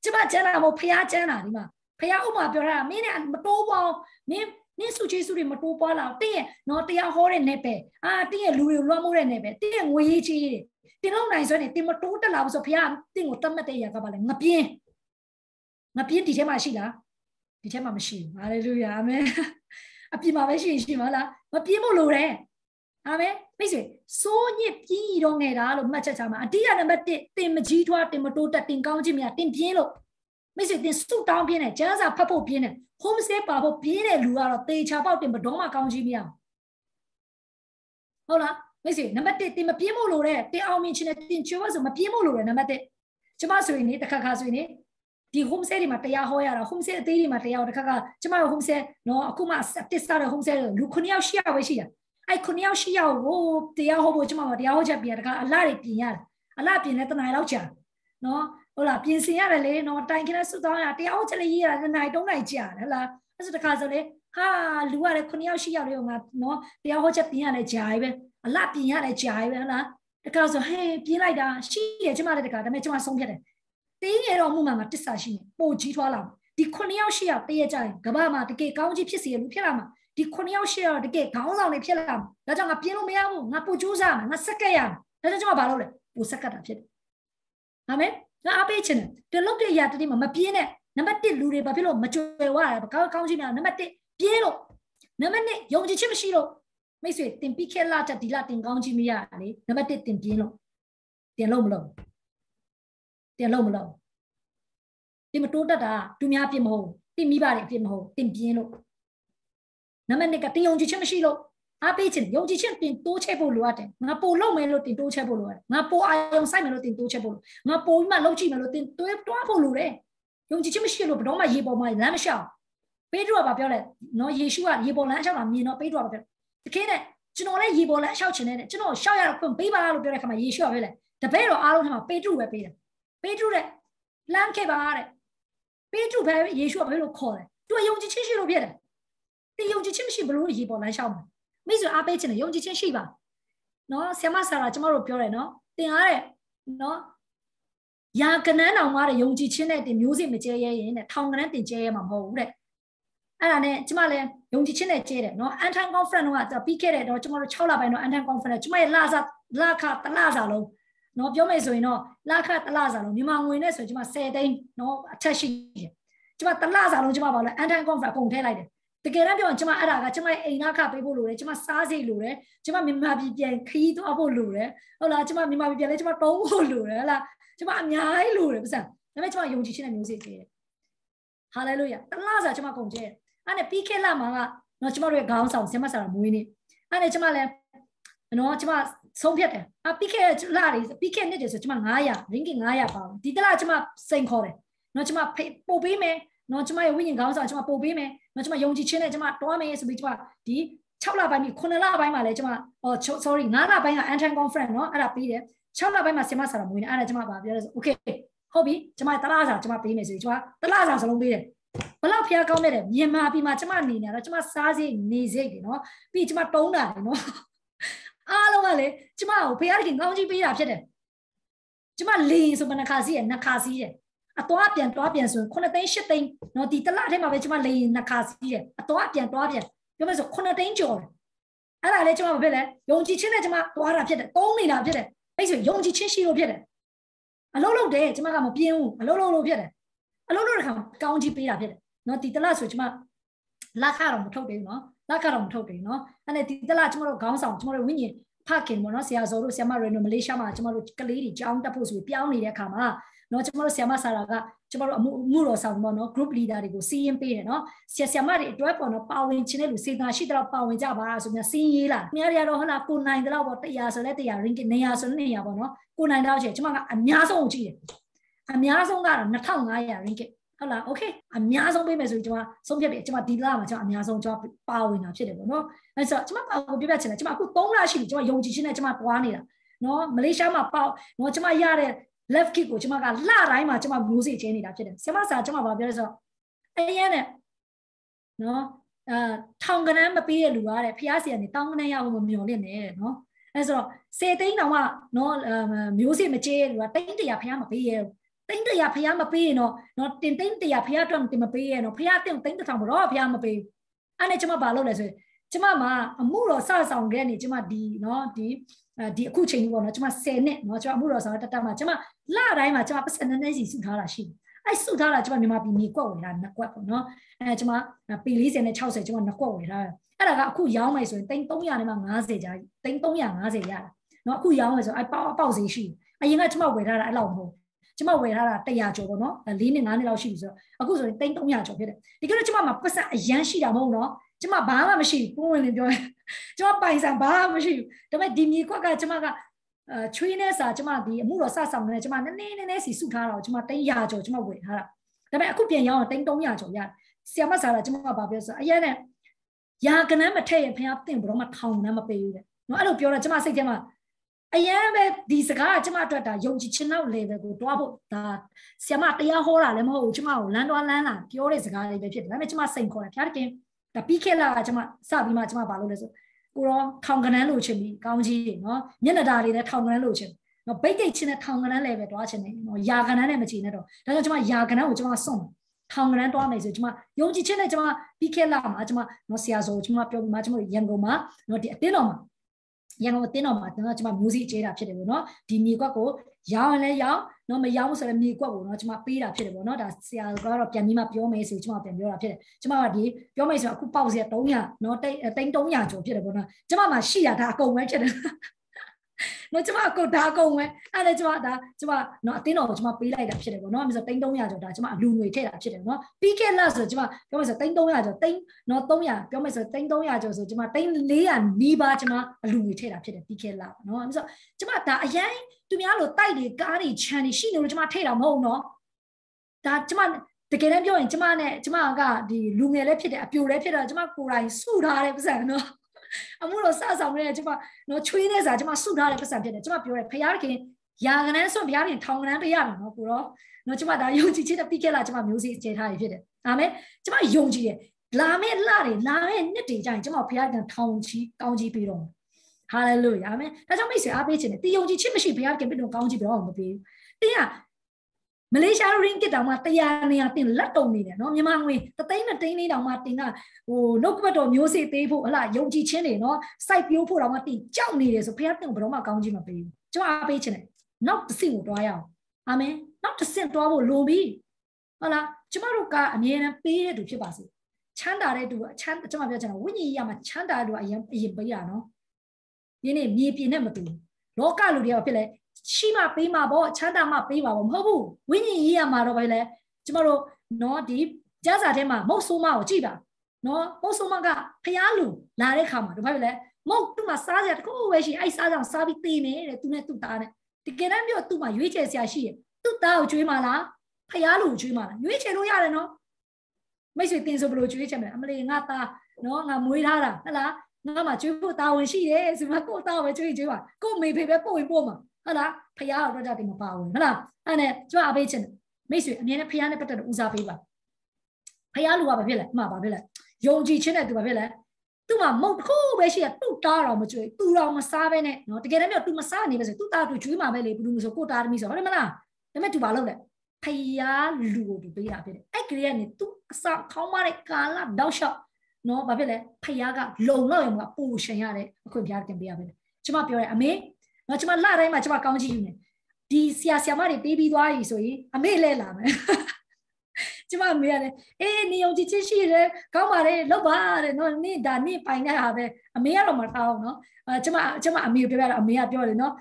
ကျမကျမ်းတာမဟုတ်ဖះကျမ်းတာဒီမှာဖះဥမာပြောတာမင်းနဲ့မတိုးပေါင်းမင်းနင်းစုချေစုတွေမတိုးပွားလာတင်းရဲ့နော်တရားဟောတဲ့နေပဲအာတင်းရဲ့လူတွေလွှမ်းမိုးတဲ့နေပဲတင်းရဲ့ငွေရေးချေးတွေတင်းလုံးနိုင်ဆိုရင်တင်းမတိုးတက်လာဘူးဆိုဖះတင်းကိုတတ်မှတ်တဲ့ຢာကပါလေငပြင်းငပြင်းဒီထဲမှာရှိလားဒီထဲမှာမရှိဘူးဟာလေလုယာအာမင်အပြစ်မှာပဲရှိရှိမလားမပြင်းမို့လို့တယ်အာမင် မိတ်ဆွေစိုးညစ်ပြင်းတော့ငယ်တာလို့မှတ်ချက်ချမှာအတိအနံပါတ်1တင်မကြီးထွားတင်မတိုးတက်တင်ကောင်းခြင်းများတင်ပြင်းလို့မိတ်ဆွေတင်စုတောင်းပြင်းတယ်ကျန်းစာဖတ်ဖို့ပြင်းတယ် home stay ပါဖို့ပြင်းတဲ့လူကတော့တေချာပေါက်တင်မတော်မှကောင်းခြင်းမရဟုတ်လားမိတ်ဆွေနံပါတ်1တင်မပြင်းမို့လို့တဲ့တင်အောင်မြင်ခြင်းနဲ့တင်ချိုးဆိုမပြင်းမို့လို့တဲ့နံပါတ်1ကျမဆိုရင်နေတခါခါဆိုရင်နေဒီ home stay တွေမှာတရားဟောရတာ home stay အသေးတွေမှာတရားဟောတခါခါကျမတို့ home stay နော်အခုမှတစ်စားတဲ့ home stay လူ9ယောက်10ယောက်ပဲရှိတာ အဲ့9ယောက်10ယောက်ကိုတရားဟောဖို့ကျမတို့တရားဟောချက်ပြင်တခါအလားတွေပြင်ရတယ်အလားပြင်လဲတနားလောက်ကြာနော်ဟုတ်လားပြင်ဆင်ရတယ်လေနော်တိုင်ခင်းနဲ့စွတောင်းရတရားဟောချက်လေးရေးရတာနိုင်တုံးနိုင်ကြာတယ်ဟုတ်လားအဲ့ဆိုတခါဆိုလေဟာလူကလည်း9ယောက်10ယောက်လေးကငါနော်တရားဟောချက်ပြင်ရတယ်ကြာပဲအလားပြင်ရတယ်ကြာပဲဟုတ်လားတခါဆိုဟဲ့ပြင်လိုက်တာရှိတယ်ကျမလည်းတခါဒါပေမဲ့ကျမဆုံးဖြတ်တယ်တင်းရတော့မှုမှမှာတစ္ဆာရှိနေပို့ကြီးထွားလာဒီ9ယောက်10ယောက်တည့်ရကြရင်ကဘာမှာတကယ်ကောင်းကြီးဖြစ်စီရလို့ဖြစ်လာမှာ ဒီ9ယောက်10ယောက်တကယ်ခေါင်းဆောင်တွေဖြစ်လာမှာဒါကြောင့်ငါပြင်းလို့မရဘူးငါပို့ကြိုးစားမှာငါစက်ကက်ရမှာဒါကြောင့်ကျွန်မဘာလုပ်လဲပို့စက်ကက်တာဖြစ်တယ်အာမင်ငါအားပေးခြင်းတယ်လုတ်တဲ့အရာတတိမမပြင်းနဲ့နံပါတ်1လူတွေဘာဖြစ်လို့မကြွယ်ဝရလဲကောင်းကောင်းချင်းများနံပါတ်1ပြင်းလို့နံပါတ်2ယုံကြည်ခြင်းမရှိလို့မိတ်ဆွေတင်ပြီးခဲလာတဲ့ဒီလာတင်ကောင်းချင်းမရလေနံပါတ်1တင်ပြင်းလို့တင်လို့မလို့တင်လို့မလို့တင်မတိုးတက်တာသူများပြင်းမဟုတ်တင်မိပါတယ်ပြင်းမဟုတ်တင်ပြင်းလို့ နံပါတ်2ကတင်ယုံကြည်ခြင်းမရှိလို့အားပေးခြင်းယုံကြည်ခြင်းတင်တိုးချက်ဖို့လိုအပ်တယ်ငါပို့လုပ်မယ်လို့တင်တိုးချက်ဖို့လိုအပ်တယ်ငါပို့အာယုံဆိုင်မယ်လို့တင်တိုးချက်ဖို့လိုငါပို့ပြီးမှလုပ်ကြည့်မယ်လို့တင်တွဲတွားဖို့လိုတယ်ယုံကြည်ခြင်းမရှိလို့ဘယ်တော့မှရေပေါ်မှာလမ်းမလျှောက်ပေတရုကပြောလဲနော်ယေရှုကရေပေါ်လမ်းလျှောက်တာမြင်တော့ပေတရုကပြောတခင်နဲ့ကျွန်တော်လည်းရေပေါ်လမ်းလျှောက်ချင်တယ်ကျွန်တော်လျှောက်ရတော့ခွင့်ပေးပါလို့ပြောတဲ့ခါမှာယေရှုကပြောလဲတပည့်တော်အားလုံးထဲမှာပေတရုပဲပေးတယ်ပေတရုတဲ့လမ်းခဲ့ပါတဲ့ပေတရုပဲယေရှုကဘယ်လိုခေါ်လဲသူကယုံကြည်ခြင်းရှိလို့ဖြစ်တယ် တင်ယုံကြည်ခြင်းမရှိဘလို့ရေပေါ်လမ်းလျှောက်မှာမိတ်ဆွေအားပေးခြင်းနဲ့ယုံကြည်ခြင်းရှိပါနော်ဆ iam ဆာရာကျမတို့ပြောတယ်နော်တင်အားတဲ့နော်ယာကနန်းတော်မှာတဲ့ယုံကြည်ခြင်းနဲ့တင်မျိုးစိမကျဲရဲရင်တဲ့ထောင်ကနန်းတင်ကျဲရဲမှာမဟုတ်ဘူးတဲ့အဲ့ဒါနဲ့ကျမလည်းယုံကြည်ခြင်းနဲ့ကျဲတယ်နော်အန်ထန်ကွန်ဖရင့်တော့ပြီးခဲ့တဲ့တော့ကျမတို့6လပိုင်းတော့အန်ထန်ကွန်ဖရင့်ကျမရဲ့လာစာလာခတလစာလုံးနော်ပြောမယ်ဆိုရင်တော့လာခတလစာလုံးမြန်မာငွေနဲ့ဆိုရင်ကျမ10သိန်းနော်အထက်ရှိတယ်ကျမတလစာလုံးကျမပါလဲအန်ထန်ကွန်ဖရင့်ပုံထည့်လိုက်တယ် တကယ်တမ်းပြောရင်ကျမအဲ့ဒါကကျမရဲ့အိမ်သားခပေးဖို့လိုတယ်ကျမစားစိတ်လိုတယ်ကျမမြန်မာပြည်ပြန်ခရီးသွားဖို့လိုတယ်ဟုတ်လားကျမမြန်မာပြည်ပြန်လဲကျမတုံးဖို့လိုတယ်ဟုတ်လားကျမအများကြီးလိုတယ်ပတ်စံဒါပေမဲ့ကျမယုံကြည်ခြင်းနဲ့မျိုးစေ့ကြည့်တယ်ဟာလေလုယာတလားစာကျမကုန်ကြည့်အဲ့နဲ့ပြီးခဲ့လာမှာကနော်ကျမတို့ရဲ့ခေါင်းဆောင်ဆင်မဆရာမွေးနေအဲ့နဲ့ကျမလည်းနော်ကျမဆုံးဖြတ်တယ်အပြီးခဲ့လာတွေပြီးခဲ့နှစ်တွေဆိုကျမ900ရင်းက900ပါဒီတလားကျမစိန်ခေါ်တယ်နော်ကျမပို့ပေးမယ် နော်ကျမရဲ့ဝိညာဉ်ခေါင်းဆောင်ကျမပို့ပေးမယ်နော်ကျမယုံကြည်ခြင်းနဲ့ကျမတွားမယ်ဆိုပြီးကျမဒီ6လပိုင်းပြီး9လပိုင်းမှာလည်းကျမဟော sorry 9လပိုင်းက Antran conference နော်အဲ့ဒါပြီးတယ်6လပိုင်းမှာဆင်မဆရာမွေးနေအဲ့ဒါကျမပါပြောတယ်ဆို okay ဟုတ်ပြီကျမတလားစာကျမပေးမယ်ဆိုပြီးကျမတလားစာစလုံးပေးတယ်ဘလောက်ဖျားကောင်းတဲ့မြန်မာပြည်မှာကျမနေနေတော့ကျမစားစိတ်နေစိတ်တယ်နော်ပြီးကျမတုံးတာတယ်နော်အားလုံးကလေကျမကိုဖျားခင်ကောင်းကြီးပေးတာဖြစ်တယ်ကျမလေရင်ဆိုမနှခါစီးရနှခါစီးတယ် အသွားပြန်တွားပြန်ဆိုရင်9သိန်း10သိန်းနော်ဒီတလထဲမှာပဲကျွန်မလေရင်နှစ်ခါစီးတယ်အသွားပြန်တွားပြန်ပြောမယ်ဆို9သိန်းကျော်တယ်အဲ့ဒါလည်းကျွန်မဘာဖြစ်လဲယုံကြည်ခြင်းနဲ့ကျွန်မတွားတာဖြစ်တယ်တုံးနေတာဖြစ်တယ်အဲ့ဆိုယုံကြည်ခြင်းရှိလို့ဖြစ်တယ်အလုံးလုံးတယ်ကျွန်မကမပြင်းဘူးအလုံးလုံးလို့ဖြစ်တယ်အလုံးလုံးတဲ့ခါကောင်းကြီးပေးတာဖြစ်တယ်နော်ဒီတလဆိုကျွန်မလက်ခါတော့မထုတ်သေးဘူးနော်လက်ခါတော့မထုတ်သေးဘူးနော်အဲ့နဲ့ဒီတလကျွန်မတို့ခေါင်းဆောင်ကျွန်မတို့ဝိညာဉ် ဖခင်ပေါ့နော်ဆရာဇော်တို့ဆရာမရေနိုမလေးရှားမှာကျွန်တော်တို့ကလေးတွေကြောင်းတက်ဖို့ဆိုပြီးပြောင်းနေတဲ့အခါမှာနော်ကျမတို့ဆီယမဆာရာကကျမတို့အမှုအမှုတော်ဆောင်ပေါ့နော် group leader တွေကိုစီးရင်ပေးတယ်နော်ဆရာဆရာမတွေအတွက်ပေါ့နော်ပါဝင်ခြင်းတဲ့လူစေတနာရှိတော့ပါဝင်ကြပါဆိုပြီးစီးရေးလာအများကြီးကတော့ဟုတ်လားကိုနိုင်တော့ပေါ့100ဆိုလဲ100 ringgit 200ဆိုလဲ200ပေါ့နော်ကိုနိုင်တော့ချက်ကျမကအများဆုံးကြည့်တယ်အများဆုံးကတော့2500 ringgit ဟုတ်လား okay အများဆုံးပေးမယ်ဆိုရင်ကျွန်မဆုံးဖြတ်ပြီကျွန်မဒီလမှာကျွန်မအများဆုံးကျွန်မပါဝင်တာဖြစ်တယ်ပေါ့နော်အဲဆိုကျွန်မပါကိုပြပြချင်တယ်ကျွန်မအခု3လရှိပြီကျွန်မယုံကြည်ခြင်းနဲ့ကျွန်မပွားနေတာနော်မလေးရှားမှာပေါ့နော်ကျွန်မရတဲ့ left kick ကိုကျွန်မကလှတိုင်းမှာကျွန်မမျိုးစေ့ချင်းနေတာဖြစ်တယ်ဆရာမစာကျွန်မဘာပြောလဲဆိုတော့အရင်နဲ့နော်အာထောင်ကနန်းမပေးတဲ့လူကတဲ့ဖះစီကနေတောင်းကနန်းရဖို့မမျှော်လင့်နဲ့တဲ့နော်အဲဆိုတော့စေသိန်းတောင်ကနော်မျိုးစေ့မကျေးလူကတိန်းတရာဖះမပေးရဘူး တိန်းတရာဖះမပေးရင်တော့နော်တင်တိန်းတရာဖះအတွက်တင်မပေးရနော်ဖះတင်တိန်းတစ်ထောင်တော့ဖះမပေးအဲ့နဲ့ကျွန်မဘာလုပ်လဲဆိုရင်ကျွန်မမှာအမှုတော်စဆောင်ခဲ့နေကျွန်မဒီနော်ဒီဒီအခုချိန်ပေါ့နော်ကျွန်မ10နှစ်နော်ကျွန်မအမှုတော်ဆောင်တတ်တမှာကျွန်မလတိုင်းမှာကျွန်မပတ်စံနေစီစုထားတာရှိအဲ့စုထားတာကျွန်မမြန်မာပြည်မြေကွက်ဝယ်တာနှစ်ကွက်ပေါ့နော်အဲကျွန်မပေ40နဲ့60ကျွန်မနှစ်ကွက်ဝယ်ထားတယ်အဲ့ဒါကအခုရောင်းမယ်ဆိုရင်တိန်း300နဲ့မှ90ကြာတိန်း350ရတာနော်အခုရောင်းမယ်ဆိုအဲ့ပေါက်ပေါက်စီရှိအရင်ကကျွန်မဝယ်ထားတာအဲ့လောက်မဟုတ် ကျွန်မဝယ်ထားတာ100ကျော်ပေါ့နော်၄နှစ်5နှစ်လောက်ရှိပြီဆိုတော့အခုဆိုရင်တိန်း300ကျော်ဖြစ်တယ်ဒီကတော့ကျွန်မမှာပတ်စံအရန်ရှိတာမဟုတ်နော်ကျွန်မဘာမှမရှိဘူးပုံဝင်နေပြောရင်ကျွန်မပိုင်ဆိုင်ဘာမှမရှိဘူးဒါပေမဲ့ဒီမြေခွက်ကကျွန်မကအဲချွေးနဲ့စာကျွန်မဒီအမှုတော်စဆောင်နေကျွန်မနည်းနည်းနည်းနည်းစီစုထားတာကိုကျွန်မတိန်းရကျော်ကျွန်မဝယ်ထားတာဒါပေမဲ့အခုပြန်ရောင်းတော့တိန်း300ကျော်ရတယ်ဆီယမစာလာကျွန်မကဘာပြောဆိုအရင်နဲ့ရာကနန်းမထည့်ရင်ဖះတင်ဘတော့မှထောင်နန်းမပေးဘူးတဲ့နော်အဲ့လိုပြောတော့ကျွန်မစိတ်ထဲမှာ အရင်ပဲဒီစကားကကျွန်မအတွက်ဒါယုံကြည်ခြင်းနောက် level ကိုတွားဖို့ဒါဆီယမတရားဟောတာလည်းမဟုတ်ဘူးကျွန်မကိုလမ်းတွားလမ်းလာပြောတဲ့စကားလေးပဲဖြစ်တယ်ဒါပေမဲ့ကျွန်မစိန်ခေါ်တယ်ဖះတခင်ဒါပြီးခဲ့လာကကျွန်မစပြီးမှကျွန်မဘာလုပ်လဲဆိုကိုရောထောင်ကနန်းလို့ချင်ပြီကောင်းကြီးနော်မျက်နှာတာလေးနဲ့ထောင်ကနန်းလို့ချင်နော်ဘိတ်ကိတ်ချင်းနဲ့ထောင်ကနန်းလည်းပဲတွားချင်တယ်နော်ယာကနန်းနဲ့မချင်နဲ့တော့ဒါကြောင့်ကျွန်မယာကနန်းကိုကျွန်မစွန့်ထောင်ကနန်းတွားမယ်ဆိုကျွန်မယုံကြည်ခြင်းနဲ့ကျွန်မပြီးခဲ့လာမှာကျွန်မနော်ဆရာဆိုကျွန်မပြောပြီးမှကျွန်မရန်ကုန်မှာနော်ဒီအတင်းတော်မှာ ရန်ကုန်အတင်းတော်မှာတော့ကျွန်မမျိုးစိကျေးတာဖြစ်တယ်ပေါ့နော်ဒီမြေကွက်ကိုရောင်းရင်လည်းရောင်းနော်မရောင်းဆိုလည်းမြေကွက်ကိုနော်ကျွန်မပေးတာဖြစ်တယ်ပေါ့နော်ဒါဆရာကတော့ပြန်ပြီးမှပြောမယ်ဆိုကျွန်မပြန်ပြောတာဖြစ်တယ်ကျွန်မကဒီပြောမယ်ဆိုအခုပေါက်စီ300နော်တိတ်တိတ်300ကျော်ဖြစ်တယ်ပေါ့နော်ကျွန်မမှာရှိတာဒါအကုန်ပဲဖြစ်တယ် နော်ကျွန်မအကုတ်ဒါအကုန်ပဲအဲ့ဒါကျွန်မဒါကျွန်မနော်အတင်းတော်ကိုကျွန်မပေးလိုက်တာဖြစ်တယ်ပေါ့နော်အဲ့ဆို3300ကျော်ဒါကျွန်မအလူငွေထည့်တာဖြစ်တယ်နော်ပြီးခဲ့လားဆိုကျွန်မပြောမယ်ဆို3300ကျော်3နော်300ပြောမယ်ဆို3300ကျော်ဆိုကျွန်မ3400နီးပါးကျွန်မအလူငွေထည့်တာဖြစ်တယ်ပြီးခဲ့လားနော်အဲ့ဆိုကျွန်မဒါအရင်သူများလိုတိုက်တွေကားတွေခြံတွေရှိနေလို့ကျွန်မထည့်တာမဟုတ်နော်ဒါကျွန်မတကယ်တမ်းပြောရင်ကျမနဲ့ကျမကဒီလူငယ်လည်းဖြစ်တယ်အပြိုလည်းဖြစ်တော့ကျမကိုယ်တိုင်စုထားတဲ့ပတ်စံနော် အမှုတော့စဆောင်နေတယ်ကျမနော်ချွေးနေစားကျမစုထားတဲ့ပတ်စံဖြစ်တယ်ကျမပြောတယ်ဖရားခင်ယာကနန်းဆိုဘုရားခင်ထောင်ကနန်းပေးရမယ်နော်ကိုတော့နော်ကျမဒါယုံကြည်ခြင်းနဲ့ပြီးခဲ့လာကျမမျိုးစေ့ကျဲထားရဖြစ်တယ်အာမင်ကျမယုံကြည်တယ်လာမယ့်လတွေလာမယ့်နှစ်တွေကျရင်ကျမဘုရားခင်ထောင်ချီကောင်းချီးပေးတော့ဟာလေလုယာအာမင်ဒါကြောင့်မိတ်ဆွေအားပေးခြင်းနဲ့တည်ယုံကြည်ခြင်းမရှိဘုရားခင်ပြည့်တော့ကောင်းချီးပေးတော့မပေးဘူးတင်းက မလေးရှားရင်းကစ်တောင်မှ100နေရာတင်လက်တုံနေတယ်နော်မြန်မာငွေတသိန်းနဲ့သိန်းလေးတောင်မှတင်ကဟိုနှုတ်ကပတ်တော်မျိုးစေ့သေးဖို့ဟလာယုံကြည်ခြင်းတွေနော်စိုက်ပျိုးဖို့တောင်မှတင်ကြောက်နေတယ်ဆိုဖခင်တင်ဘယ်တော့မှကောင်းခြင်းမပေးဘူးကျွန်တော်အားပေးခြင်းတယ်နောက်တစ်ဆင့်ကိုတွားရအောင်အာမင်နောက်တစ်ဆင့်တွားဖို့လိုပြီဟုတ်လားကျမတို့ကအမြဲတမ်းပေးတဲ့သူဖြစ်ပါစေချမ်းသာတဲ့သူအချမ်းကျွန်မပြောချင်တာဝိညာဉ်ရေးရမှာချမ်းသာတဲ့သူအရင်အရင်ပေးရနော်ဒီနေ့မြေပြင်နဲ့မတူလောကလူတွေကဖြစ်လဲ ရှိမှပေးမှာပေါ့ချမ်းသာမှပေးမှာပေါ့မဟုတ်ဘူးဝိညာဉ်ရေးရမှာတော့ပဲလေကျမတို့နော်ဒီကျမ်းစာထဲမှာမုတ်ဆိုးမကိုကြည့်ပါနော်မုတ်ဆိုးမကဖျားလူလာတဲ့ခါမှာတို့ဘာဖြစ်လဲမုတ်သူ့မှာစားစရာတခုပဲရှိအဲ့စားကြောင်စားပြီးတေးမယ်တဲ့သူနဲ့သူ့သားနဲ့တကယ်တမ်းပြောသူ့မှာရွေးချယ်စရာရှိတယ်သူ့သားကိုကျွေးမှလားဖျားလူကိုကျွေးမှလားရွေးချယ်လို့ရတယ်နော်မိတ်ဆွေတင်ဆိုဘလို့ကျွေးချယ်မယ်အမလေးငါသားနော်ငါမွေးထားတာဟဟလားငါမှကျွေးဖို့တာဝန်ရှိတယ်ဆိုမှကို့သားပဲကျွေးကျွေးပါကို့မေဖေပဲပို့ရင်ပို့မှာ ဟုတ်လားဖះတော့ကြတယ်မပါဘူးဟုတ်လားအဲ့နဲ့ကြွအပေးခြင်းမိတ်ဆွေအမြဲတမ်းဖះနဲ့ပတ်သက်လို့ဦးစားပေးပါဖះလူကဘာဖြစ်လဲအမှဘာဖြစ်လဲယုံကြည်ခြင်းနဲ့သူဘာဖြစ်လဲသူ့မှာမုတ်တစ်ခုပဲရှိရသူ့တားတော့မကြွေသူတော့မစားပဲနဲ့နော်တကယ်တမ်းပြောသူမစားနေပဲဆိုသူ့တားသူကျွေးမှာပဲလေဘူးလို့ဆိုကိုတားသမီးဆိုဟုတ်တယ်မလားဒါပေမဲ့သူဘာလုပ်လဲဖယားလူကိုသူပေးတာဖြစ်တယ်အဲ့ကလေးကနေသူအစခေါင်းမတဲ့ကာလတောက်လျှောက်နော်ဘာဖြစ်လဲဖယားကလုံလောက်ရင်ကပူရှင်ရတဲ့အခွင့်ပြားတင်ပေးရပဲကျမပြောရဲအမေ နော်ကျမလတိုင်းမှာကျမကောင်းချီးယူနေဒီဆရာဆရာမတွေပေးပြီးသွားပြီဆိုရင်အမေလဲလာမယ်ကျမမေရတယ်အေးနေုံကြည့်ချစ်ရှိတယ်ကောင်းပါလေလောက်ပါတဲ့နော်နေ့ဒါနေ့ပိုင်နေတာပဲအမေကတော့မတောင်းနော်အဲကျမကျမအမေကိုပြောပြတော့အမေကပြောတယ်နော်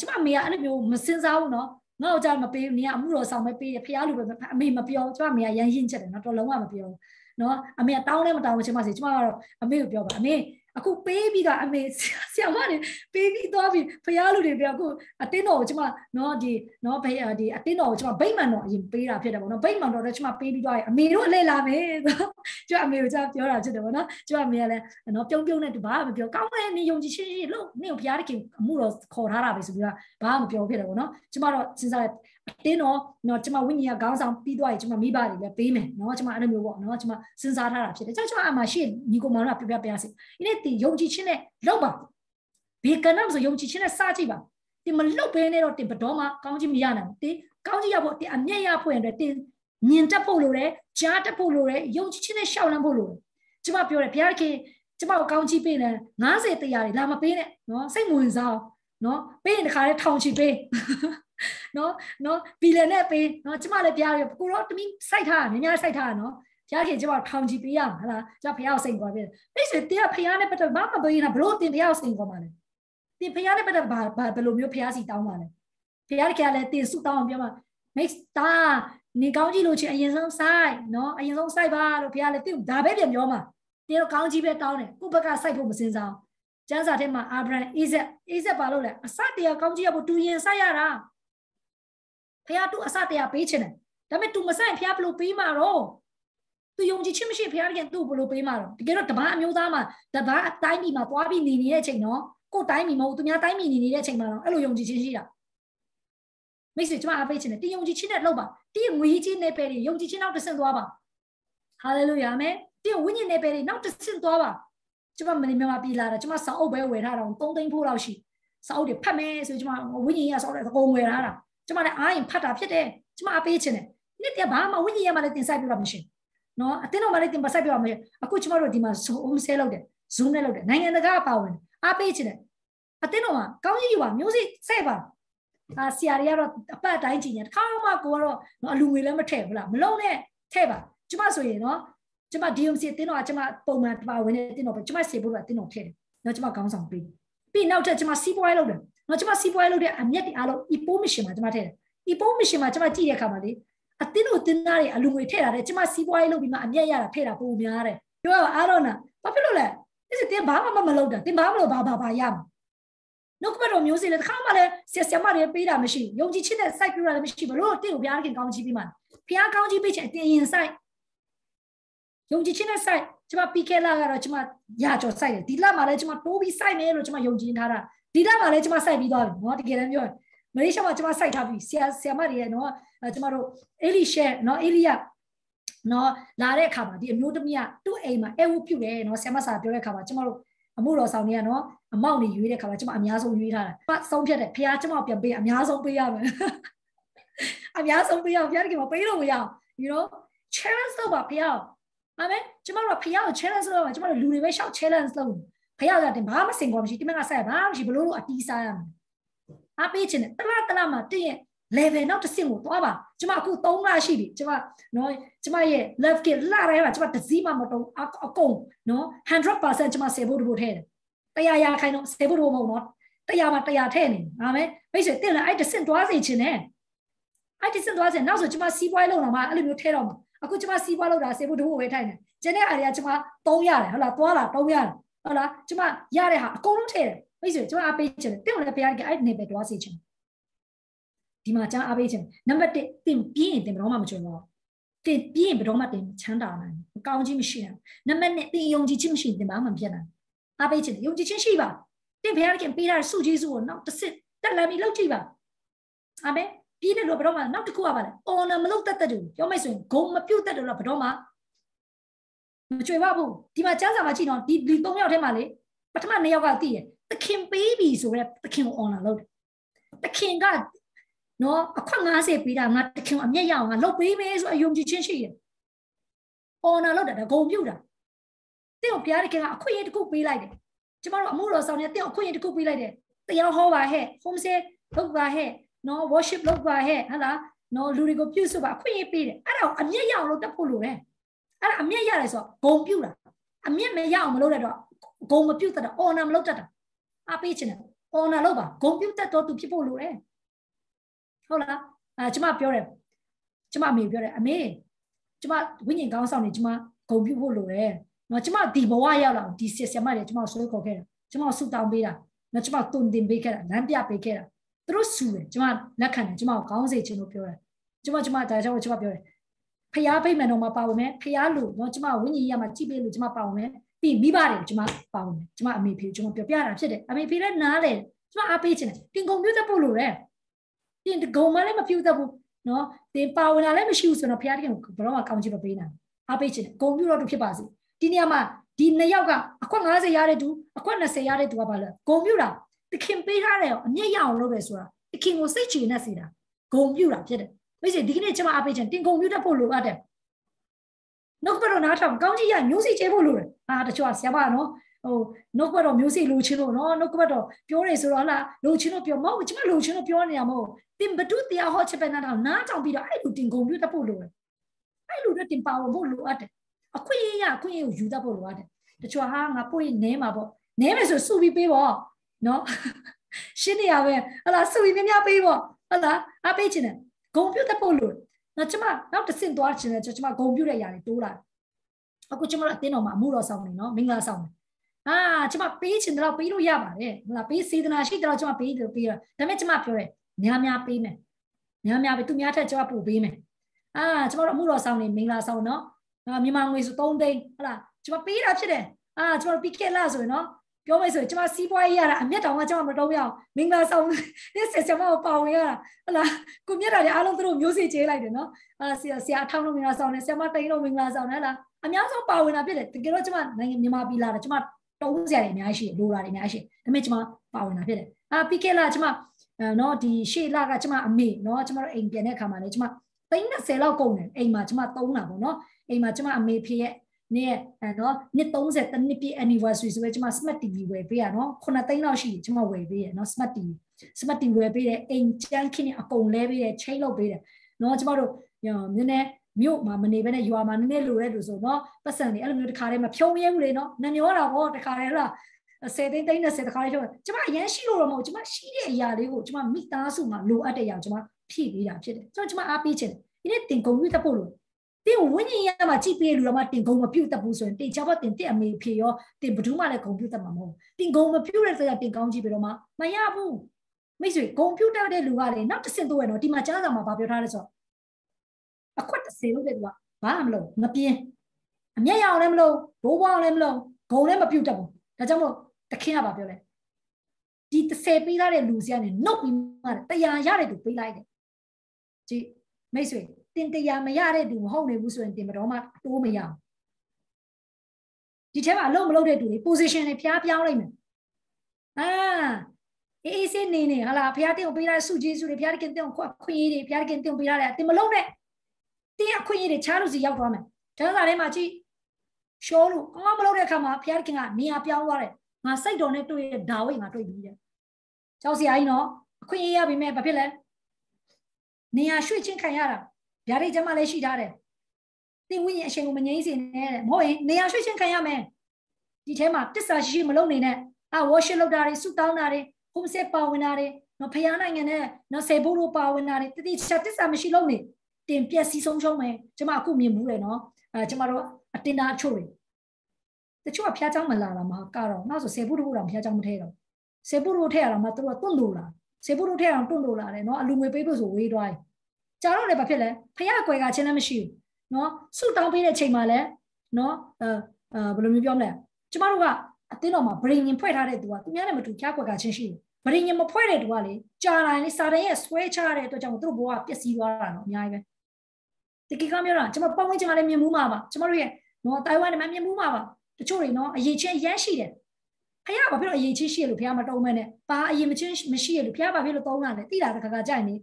ကျမအမေကအဲ့လိုမျိုးမစင်စားဘူးနော်ငါ့ကိုကြာမပေးဘူးနင်ကအမှုတော်ဆောင်ပဲပေးရဖះလူပဲအမေမပြောကျမအမေကရန်ရင်ချက်တယ်နော်တော်လုံးဝမပြောနော်အမေကတောင်းလဲမတောင်းဘူးချင်ပါစေကျမကတော့အမေကိုပြောပါအမေ အခုပေးပြီးတော့အမေဆရာမတွေပေးပြီးသွားပြီဖះလူတွေပြောအခုအတင်းတော်ကိုကျမနော်ဒီနော်ဘေးဒီအတင်းတော်ကိုကျမဗိမ္မာန်တော်အရင်ပေးတာဖြစ်တယ်ပေါ့နော်ဗိမ္မာန်တော်တော့ကျမပေးပြီးသွားရင်အမေတို့အလဲလာမယ်ကျမအမေကိုကျမပြောတာဖြစ်တယ်ပေါ့နော်ကျမအမေကလည်းနော်ပြုံးပြုံးနဲ့တူဘာမှမပြောကောင်းတယ်နေယုံကြည်ရှင်းရှင်းလို့နေကိုဖះတခင်အမှုတော်ခေါ်ထားတာပဲဆိုပြီးတော့ဘာမှမပြောဖြစ်တယ်ပေါ့နော်ကျမတော့စဉ်းစားတင်းတော့နော်ကျမဝိညာဉ်ကခေါင်းဆောင်ပြီးသွားရင်ကျမမိဘတွေလည်းပေးမယ်နော်ကျမအဲ့လိုမျိုးပေါ့နော်ကျမစဉ်းစားထားတာဖြစ်တယ်ကျမကျမအမှရှေ့ညီကိုမောင်ကပြပြပြစေဒီနေ့တင်ယုံကြည်ခြင်းနဲ့လောက်ပါဘေကနမ်ဆိုယုံကြည်ခြင်းနဲ့စကြည့်ပါတင်မလောက်ဘဲနဲ့တော့တင်ဘတော်မှာကောင်းချီးမရနိုင်ဘူးတင်ကောင်းချီးရဖို့တင်အမျက်ရဖို့ရင်တင်မြင်တတ်ဖို့လိုတယ်ကြားတတ်ဖို့လိုတယ်ယုံကြည်ခြင်းနဲ့ရှောက်လန်းဖို့လိုတယ်ကျမပြောတယ်ဘုရားခင်ကျမကိုကောင်းချီးပေးတယ်90တရားတွေလာမပေးနဲ့နော်စိတ်ဝင်စားအောင်နော်ပေးရင်တခါလေးထောင်ချီပေး နော်နော်ဘီလနဲ့ပေးနော်ကျမလည်းပြားရကိုတော့တမီးစိုက်ထားတာများများစိုက်ထားတာနော်ဘုရားခင်ကျမထောင်ချီပေးရမှာဟလားကျမဘုရားကိုစိတ်ခေါ်ပေးတယ်အဲ့ဆိုတရားဘုရားနဲ့ပတ်သက်ဘာမှမပေးနေတာဘလို့တင်ဘုရားကိုစိတ်ခေါ်မှာလဲတင်ဘုရားနဲ့ပတ်သက်ဘာဘယ်လိုမျိုးဘုရားစီတောင်းပါလဲဘုရားခင်ကလည်းတင်ဆုတောင်းအောင်ပြောမှာ mix တာနေကောင်းကြည့်လို့ချင်းအရင်ဆုံးစိုက်နော်အရင်ဆုံးစိုက်ပါလို့ဘုရားလည်းတင်ဒါပဲပြန်ပြောမှာတင်တော့ကောင်းကြီးပဲတောင်းတယ်ကိုယ့်ဘက်ကစိုက်ဖို့မစင်စားကျမ်းစာထဲမှာအာဗြဟံအိဇက်အိဇက်ပါလို့လဲအစတရားကောင်းကြီးရဖို့တူရင်စိုက်ရတာ ဖះသူ့အစတရားပေးချင်တယ်ဒါပေမဲ့ तू မဆိုင်ဖះဘလို့ပေးမှာတော့ तू ယုံကြည်ခြင်းမရှိဖះတကယ်သူ့ဘလို့ပေးမှာတော့တကယ်တော့တပားအမျိုးသားမှာတပားအတိုင်းပြည်မှာသွားပြီးနေနေတဲ့အချိန်နော်ကိုယ်တိုင်းပြည်မဟုတ်သူများတိုင်းပြည်နေနေတဲ့အချိန်မှာတော့အဲ့လိုယုံကြည်ခြင်းရှိတာမိတ်ဆွေကျွန်မအားပေးချင်တယ်တင်ယုံကြည်ခြင်းနဲ့လုပ်ပါတင်ငွေကြီးနဲ့ပဲယုံကြည်ခြင်းနောက်တစ်ဆင့်သွားပါဟာလေလုယာအာမင်တင်ဝိညာဉ်နဲ့ပဲနောက်တစ်ဆင့်သွားပါကျွန်မမြန်မာပြည်လာတာကျွန်မစာအုပ်ပဲဝယ်ထားတာ3သိန်းဖို့လောက်ရှိစာအုပ်တွေဖတ်မယ်ဆိုကျွန်မဝိညာဉ်ရစာအုပ်တွေအကုန်ဝယ်ထားတာ ကျမလည်းအားရင်ဖတ်တာဖြစ်တယ်ကျမအပေးချင်တယ်နေ့တည်းဘာမှဝိညာဉ်ရမှလည်းတင်ဆိုင်ပြတော့မရှိနော်အတင်းတော့မှလည်းတင်ပါဆိုင်ပြတော့မရှိအခုကျမတို့ဒီမှာ zoom ဆဲလုပ်တယ် zoom နဲ့လုပ်တယ်နိုင်ငံတကာပါဝင်အားပေးချင်တယ်အတင်းတော့မှကောင်းကြီးပါမျိုးစိဆဲပါအာဆရာတွေကတော့အပတ်အတိုင်းကြည့်နေတခါမှကိုကတော့နော်အလူငွေလည်းမထည့်ဘူးလားမလုံးနဲ့ထည့်ပါကျမဆိုရင်နော်ကျမ DMC တင်းတော့ကျမပုံမှန်ပါဝင်နေတင်းတော့ကျမစေဖို့ကတင်းတော့ထည့်တယ်နော်ကျမကောင်းဆောင်ပေးပြီးနောက်ထပ်ကျမစီးပွားရေးလုပ်တယ် နော်ကျမစီးပွားရေးလုပ်တဲ့အမျက်တွေအားလုံး epo mission မှာကျမထည့်တယ် epo mission မှာကျမကြည့်တဲ့အခါမှာလေအတင်းတို့တင်းသားတွေအလူငွေထည့်တာလေကျမစီးပွားရေးလုပ်ပြီးမှအမျက်ရတာထည့်တာပိုများတယ်ပြောရအားတော့နာဘာဖြစ်လို့လဲဒီစတင်ဘာမှမလုပ်တာတင်ဘာမလို့ဘာဘာဘာရမှာနှုတ်ကပတ်တော်မျိုးစေ့လေတစ်ခါမှလည်းဆရာဆရာမတွေပေးတာမရှိယုံကြည်ခြင်းနဲ့စိုက်ပြတာလည်းမရှိဘလို့တင့်ကိုဘုရားခင်ကောင်းချီးပြီးမှဘုရားကောင်းချီးပေးခြင်းအတင်ရင်စိုက်ယုံကြည်ခြင်းနဲ့စိုက်ကျမပြီးခဲ့လာကတော့ကျမရကြော်စိုက်တယ်ဒီလမှာလည်းကျမတိုးပြီးစိုက်မယ်လို့ကျမယုံကြည်ထားတာ ဒီလမှာလည်းကျမစိုက်ပြီးသွားပြီနော်တကယ်တမ်းပြောရင်မလေးရှားမှာကျမစိုက်ထားပြီဆရာဆရာမတွေရဲ့နော်ကျမတို့အေလီရှဲနော်အေလီယာနော်လာတဲ့အခါမှာဒီအမျိုးသမီးကသူ့အိမ်မှာအဲဝပြုတ်တယ်နော်ဆရာမစာပြောတဲ့အခါမှာကျမတို့အမှုတော်ဆောင်တွေကနော်အမောက်နေရွေးတဲ့အခါမှာကျမအများဆုံးရွေးထားတာဆုံးဖြတ်တယ်ဖះကျမပြန်ပေးအများဆုံးပေးရမယ်အများဆုံးပေးရဖះတကယ်မပေးလို့မရအောင် you know challenge လုပ်ပါဖះအာမင်ကျမတို့ဖះကို challenge လုပ်ပါကျမတို့လူတွေပဲရှောက် challenge လုပ် ဖះကတင်ဘာမှစင်ကောမရှိတိမကဆက်ဘာမှမရှိဘလို့လို့အတီးစားရမယ်အားပေးခြင်းနဲ့တလားတလားမှာတင့်ရဲ့ level နောက်တစ်ဆင့်ကိုသွားပါကျမအခု3လရှိပြီကျမနော်ကျမရဲ့ love kit လာရဲမှာကျမတစည်းမှမတုံးအကုန်နော်100%ကျမစေဖို့တဖို့ထဲတယ်တရားရခိုင်တော့စေဖို့တဖို့မဟုတ်နော်တရားမှာတရားထဲနေအာမင်မိတ်ဆွေတင်လာအဲ့တဆင့်သွားစေခြင်းနဲ့အဲ့တဆင့်သွားစေနောက်ဆိုကျမစီးပွားရေးလုပ်တော့မှအဲ့လိုမျိုးထဲတော့မှာအခုကျမစီးပွားလုပ်တာစေဖို့တဖို့ပဲထိုင်တယ်ကျန်တဲ့အားတွေကကျမ3ရတယ်ဟုတ်လားသွားလာ3ရတယ် ဟုတ်လားကျမရတဲ့ဟာအကုန်လုံးထည့်တယ်မိတ်ဆွေကျမအားပေးချင်တယ်တင့်ကိုလည်းဘုရားကအဲ့ဒီနေပဲတွားစေချင်ဒီမှာကျမအားပေးချင်နံပါတ်1တင်ပြင်းရင်တင်ဘယ်တော့မှမချွေတော့တင်ပြင်းဘယ်တော့မှတင်ချမ်းသာနိုင်မကောင်းခြင်းမရှိဘူးနံပါတ်2တင်ယုံကြည်ခြင်းမရှိတင်ဘာမှမဖြစ်နိုင်အားပေးချင်တယ်ယုံကြည်ခြင်းရှိပါတင်ဘုရားကပေးထားတဲ့စုကျေးဇူးကိုနောက်တစ်စစ်တက်လာပြီးလောက်ကြည့်ပါအာမင်ပြီးတယ်လို့ဘယ်တော့မှနောက်တစ်ခုကပါလဲအော်နာမလုပ်တတ်တဲ့သူပြောမယ်ဆိုရင်ဂုံမပြုတ်တတ်တယ်လို့ဘယ်တော့မှ မကြွေပါဘူးဒီမှာကျမ်းစာမှာကြည့်တော့ဒီဒီ၃ယောက်ထဲမှာလေပထမ၂ယောက်ကသိတယ်သခင်ပေးပြီဆိုတော့သခင်ကို online လုပ်တယ်သခင်ကနော်အခွင့်90ပေးတာငါသခင်အမျက်ရအောင်ငါလုပ်ပေးမယ်ဆိုအယုံကြည်ခြင်းရှိတယ် online လုပ်တာဒါဂုံပြုတ်တာတင့်ကိုဘုရားသခင်ကအခွင့်အရေးတစ်ခုပေးလိုက်တယ်ကျမတို့အမှုတော်ဆောင်တဲ့တင့်အခွင့်အရေးတစ်ခုပေးလိုက်တယ်တရားဟောပါဟဲ့ home stay လုပ်ပါဟဲ့နော် worship လုပ်ပါဟဲ့ဟလာနော်လူတွေကိုပြုစုပါအခွင့်အရေးပေးတယ်အဲ့ဒါကိုအမျက်ရအောင်လုပ်တတ်ဖို့လိုတယ် အဲ့ဒါအမျက်ရတယ်ဆိုတော့ဂုံပြုတ်တာအမျက်မရအောင်မလုပ်တဲ့တော့ဂုံမပြုတ်တတ်တာအော်နာမလုပ်တတ်တာအပေးချင်တယ်အော်နာလုပ်ပါဂုံပြုတ်တတ်တော့သူဖြစ်ဖို့လိုတယ်ဟုတ်လားအာကျမပြောတယ်ကျမအမေပြောတယ်အမေကျမဝိညာဉ်ကောင်းဆောင်နေကျမဂုံပြုဖို့လိုတယ်နော်ကျမဒီဘဝရောက်လာဒီဆရာမတွေကျမဆွဲခေါ်ခဲ့တာကျမဆူတောင်းပေးတာနော်ကျမတုန်တင်ပေးခဲ့တာလမ်းပြပေးခဲ့တာသူတို့ဆူတယ်ကျမလက်ခံတယ်ကျမကိုကောင်းစေချင်လို့ပြောတယ်ကျမကျမဒါကြောင့်ကျမပြောတယ် ဖျားပိတ်မယ်တော့မပါဝင်မယ်ဖျားလို့နော်ကျမဝိညာဉ်ရမှာကြည့်ပေးလို့ကျမပါဝင်မယ်ပြီးမိဘတွေကျမပါဝင်မယ်ကျမအမေဖေကျမပြောပြတာဖြစ်တယ်အမေဖေလည်းနားတယ်ကျမအားပေးချင်တယ်တင်ကုန်ပြတ်ဖို့လို့ရတယ်တင်ဂုံမလည်းမပြတ်ဘူးနော်တင်ပါဝင်လာလည်းမရှိဘူးဆိုတော့ဖျားတကယ်ဘယ်တော့မှကောင်းချင်မပေးနိုင်အားပေးချင်တယ်ဂုံပြတော့သူဖြစ်ပါစေဒီနေရာမှာဒီနှစ်ယောက်ကအခွက်90ရတဲ့သူအခွက်20ရတဲ့သူကဘာလဲဂုံပြတာတခင်ပေးထားတယ်အမြင့်ရအောင်လုပ်ပဲဆိုတာတခင်ကိုစိတ်ချနေစေတာဂုံပြတာဖြစ်တယ် မိစေဒီကနေ့ကျမအားပေးချင်တင်ဂုံပြတတ်ဖို့လိုအပ်တယ်နှုတ်ဘတော့နားထောင်ကောင်းကြီးရမျိုးစိချဲဖို့လိုတယ်အာတချို့ကဆရာမနော်ဟိုနှုတ်ဘတော့မျိုးစိလိုချင်လို့နော်နှုတ်ဘတော့ပြောနေဆိုတော့ဟာလိုချင်လို့ပြောမဟုတ်ကျမလိုချင်လို့ပြောနေရမဟုတ်တင်ဘဒုတရားဟောချက်ပဲနားထောင်နားထောင်ပြီးတော့အဲ့လိုတင်ဂုံပြတတ်ဖို့လိုတယ်အဲ့လိုတော့တင်ပါဝင်ဖို့လိုအပ်တယ်အခွင့်အရေးရအခွင့်အရေးကိုယူတတ်ဖို့လိုအပ်တယ်တချို့ဟာငါပို့ရင်နဲမှာပေါ့နဲမယ်ဆိုစုပြီးပေးပေါ့နော်ရှင်းနေရပဲဟလာစုပြီးများများပေးပေါ့ဟလာအပေးချင်တယ် ဂုံပြုတ်တတ်ဖို့လို့နော်ကျမနောက်တစ်ဆင့်သွားချင်တယ်ကျမဂုံပြုတ်တဲ့ຢာတွေတိုးလာအခုကျမတို့အတင်းတော်မှာအမှုတော်ဆောင်နေနော်မင်္ဂလာဆောင်နေအာကျမပေးချင်တယ်တော့ပေးလို့ရပါတယ်ဟလာပေးစေတနာရှိတယ်တော့ကျမပေးတယ်ပေးရဒါပေမဲ့ကျမပြောတယ်များများပေးမယ်များများပေးသူများထက်ကျမပို့ပေးမယ်အာကျမတို့အမှုတော်ဆောင်နေမင်္ဂလာဆောင်နော်မြန်မာငွေဆို3သိန်းဟလာကျမပေးတာဖြစ်တယ်အာကျမတို့ပြီးခဲ့လားဆိုရင်နော် ပြောမယ်ဆိုရင်ကျမစီးပွားရေးရတာအမျက်တောင်ကကျမမတုံးရအောင်မင်္ဂလာဆောင်ဒီဆက်ဆံမကိုပါဝင်ရတာဟလာကိုမြက်တာတွေအားလုံးသူတို့မျိုးစေ့ကျေးလိုက်တယ်နော်အာဆရာဆရာအထောင်းလုံးမင်္ဂလာဆောင်တယ်ဆရာမတိန်လုံးမင်္ဂလာဆောင်တယ်ဟလားအများဆုံးပါဝင်တာဖြစ်တယ်တကယ်တော့ကျမနိုင်ငံမြန်မာပြည်လာတာကျမတုံးစရာတွေအများကြီးရှိတယ်လိုတာတွေအများကြီးရှိတယ်ဒါပေမဲ့ကျမပါဝင်တာဖြစ်တယ်အာပြီးခဲ့လားကျမနော်ဒီရှေ့လကကျမအမေနော်ကျမတို့အိမ်ပြန်တဲ့အခါမှာလည်းကျမ30လောက်ကုန်တယ်အိမ်မှာကျမသုံးတာပေါ့နော်အိမ်မှာကျမအမေဖေရဲ့ နေ့အဲနော်နှစ်30တနှစ်ပြည့် anniversary ဆိုပဲကျွန်မ smart TV ဝယ်ပေးရနော်9သိန်းလောက်ရှိတယ်ကျွန်မဝယ်ပေးရနော် smart TV smart TV ဝယ်ပေးတယ်အိမ်ချမ်းခင်းအကုန်လဲပေးတယ်ချိတ်လုပ်ပေးတယ်နော်ကျွန်မတို့နည်းနည်းမြို့မှာမနေဘဲနဲ့ရွာမှာနည်းနည်းလိုတဲ့လူဆိုနော်ပတ်စံတွေအဲ့လိုမျိုးတခါတည်းမဖြုံးရဲဘူးလေနော်နှမျောတာပေါ့တခါတည်းလား10သိန်းသိန်း30တခါလေးပြောကျွန်မအရင်ရှိလို့တော့မဟုတ်ကျွန်မရှိတဲ့အရာလေးကိုကျွန်မမိသားစုမှာလိုအပ်တဲ့အရာကျွန်မဖြည့်ပေးတာဖြစ်တယ်ဆိုတော့ကျွန်မအားပေးချင်တယ်ဒီနေ့တင်ကုန်ပြတ်ဖို့လို့ တင်ဝိညာဉ်ရမှာကြည့်ပေးလူတော့မှတင်ဂုံမပြုတ်တတ်ဘူးဆိုရင်တင်ချဘတင်တက်အမေဖေရောတင်ဘယ်သူမှလည်းဂုံပြုတ်တတ်မှာမဟုတ်တင်ဂုံမပြုတ်တဲ့ဆိုတော့တင်ကောင်းကြည့်ပြီးတော့မှမရဘူးမိတ်ဆွေဂုံပြုတ်တတ်တဲ့လူကလေနောက်တစ်ဆင့်တော့ရနော်ဒီမှာကြားစာမှာဗာပြောထားတယ်ဆိုတော့အခွက်တစ်ဆယ်လို့တဲ့သူကဘာမှမလုပ်မပြင်းအမျက်ရအောင်လည်းမလုပ်ဘိုးဘွားအောင်လည်းမလုပ်ဂုံလည်းမပြုတ်တတ်ဘူးဒါကြောင့်မို့တခင်ကဗာပြောတယ်ဒီတစ်ဆယ်ပေးထားတဲ့လူစီကနေနှုတ်ပြီးမှတရားရတဲ့သူပေးလိုက်တယ်ကြည့်မိတ်ဆွေ တင်တရားမရတဲ့သူမဟုတ်နေဘူးဆိုရင်တင်မတော်မှတိုးမရအောင်ဒီထဲမှာအလုံးမလုံးတဲ့သူတွေ position တွေဖျားပြောင်းလိုက်မယ်အာအေးအေးစေးနေနေဟာလာဖျားတင်ကိုပေးထားတဲ့စုကျေးစုတွေဖျားတကင်တင်ကိုခွင့်ရည်တွေဖျားတကင်တင်ပေးထားတယ်တင်မလုံးနဲ့တင်အခွင့်ရည်တွေချားလို့စီရောက်သွားမယ်တန်းစာထဲမှာကြည့်ရှောလို့ကောင်းမလုံးတဲ့အခါမှာဖျားတကင်ကနေရာပြောင်းသွားတယ်ငါစိတ်တော်နဲ့တွေ့ရဒါဝိတ်ငါတွေ့ပြီးတယ်ကျောင်းဆရာကြီးနော်အခွင့်ရည်ရပြီမဲ့ဘာဖြစ်လဲနေရာရွှေ့ချင်းခံရတာ ဗျာဒိတ်ကျမလည်းရှိထားတယ်တင်ဝိညာဉ်အရှင်ကိုမငြိမ့်စေနဲ့တဲ့မဟုတ်ရင်နေရာရွှေ့ချင်းခံရမယ်ဒီထဲမှာတစ္ဆာရှိရှိမလုပ်နေနဲ့အာ worship လုပ်တာတွေဆုတောင်းတာတွေ home set ပါဝင်တာတွေနော်ဖယားနိုင်ငံနဲ့နော်ဆေဘိုးတို့ပါဝင်တာတွေတတိချက်တစ္ဆာမရှိလုပ်နေတင်ပြက်စီးဆုံးရှုံးမယ်ကျမအခုမြင်မှုတယ်နော်အဲကျမတို့အတင်တာအချို့တွေတချို့ကဖျားเจ้าမလာတာမကတော့နောက်ဆိုဆေဘိုးတို့တော့ဖျားเจ้าမထဲတော့ဆေဘိုးတို့ထဲရတာမှသူတို့ကတွန့်လို့လာဆေဘိုးတို့ထဲအောင်တွန့်လို့လာတယ်နော်အလူငွေပေးဖို့ဆိုဝေးသွားတယ် ကြာတော့လည်းဘာဖြစ်လဲဖះကွယ်ကချင်းလည်းမရှိဘူးနော်ဆုတောင်းပေးတဲ့ချိန်မှာလည်းနော်အဲဘယ်လိုမျိုးပြောမလဲကျမတို့ကအတင်းတော်မှာဗရင်ရင်ဖွဲ့ထားတဲ့သူကသူများနဲ့မတူဖះကွယ်ကချင်းရှိတယ်ဗရင်ရင်မဖွဲ့တဲ့သူကလေကြာတိုင်းလေစာတန်ရဲ့ဆွဲချတဲ့အတွက်ကြောင့်သူတို့ဘဝပျက်စီးသွားတာနော်အများကြီးပဲတကယ်ကပြောတာကျမပတ်ဝန်းကျင်မှာလည်းမြင်မှုမှာပါကျမတို့ရဲ့နော်တိုင်ဝမ်မှာမြင်မှုမှာပါတချို့တွေနော်အရေးချင်းရမ်းရှိတယ်ဖះဘာဖြစ်လို့အရေးချင်းရှိရလို့ဖះမတုံးမဲနဲ့ဘာအရေးမချင်းမရှိရလို့ဖះဘာဖြစ်လို့တုံးတာလဲတိတာတခါခါကြိုက်နေ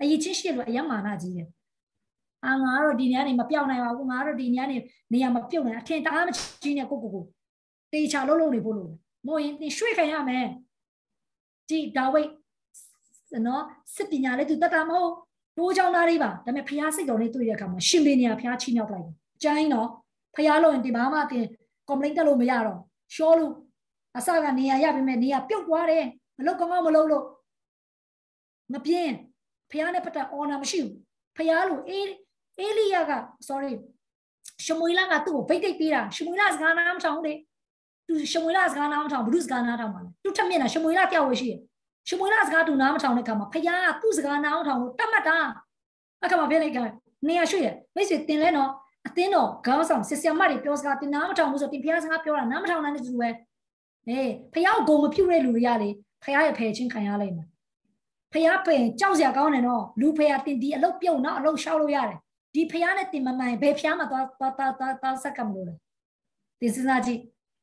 အရေးချင်းရှိလို့အယမာနကြီးတယ်အာငါတော့ဒီညနေမပြောင်းနိုင်ပါဘူးငါတော့ဒီညနေနေရာမပြုတ်နိုင်အထင်တအားမကြီးနဲ့ကိုကိုကိုတေချာလုံးလုံးနေဖို့လို့မို့ရင်သင်ရွှေ့ခံရမယ်ဒီဒါဝိတ်နော်စစ်ပညာလေးသူတတ်တာမဟုတ်တိုးချောင်းသားလေးပါဒါပေမဲ့ဖျားစိတ်တော်လေးတွေ့တဲ့အခါမှာရှင်ပင်ညာဖျားချိမြောက်လိုက်တယ်ကျိုင်းတော့ဖျားလို့ရင်ဒီဘာမှတင် complaint တက်လို့မရတော့ရှောလို့အစကနေရာရပြီမဲ့နေရာပြုတ်သွားတယ်မလုပ်ကောင်းကောင်းမလုပ်လို့မပြင်း ဖះနဲ့ပတ်သက် honor မရှိဘူးဖះလို့အေးအေလိယက sorry ရှမွေလကသူ့ကိုဗိတ်တိတ်ပေးတာရှမွေလစကားနားမထောင်လေသူရှမွေလစကားနားမထောင်ဘုရုစကားနားထောင်ပါလေသူထက်မြက်တာရှမွေလပြောက်ဝေရှိတယ်ရှမွေလစကားသူနားမထောင်တဲ့ခါမှာဖះကသူ့စကားနားမထောင်လို့တတ်မှတ်တာအခါမှာပြလိုက်ကနေရရွှေ့ရမိတ်ဆွေတင်လဲနော်အသင်းတော်ခေါင်းဆောင်စစ်ဆရာမတွေပြောစကားတင်နားမထောင်ဘူးဆိုတင်ဖះစကားပြောတာနားမထောင်နိုင်တဲ့သူပဲအေးဖះကိုဂုံမပြုတ်တဲ့လူတွေကလေဖះရဲ့ဖယ်ချင်းခံရလိမ့်မယ် ဖះပင်ကြောက်စရာကောင်းတယ်နော်လူဖះတင်ဒီအလုတ်ပြုတ်နော်အလုတ်ရှောက်လို့ရတယ်ဒီဖះနဲ့တင်မမှန်ဘယ်ဖះမှာသွားသွားသွားသွားသွားဆက်ကမလို့လဲတင်စဉ်းစားကြည့်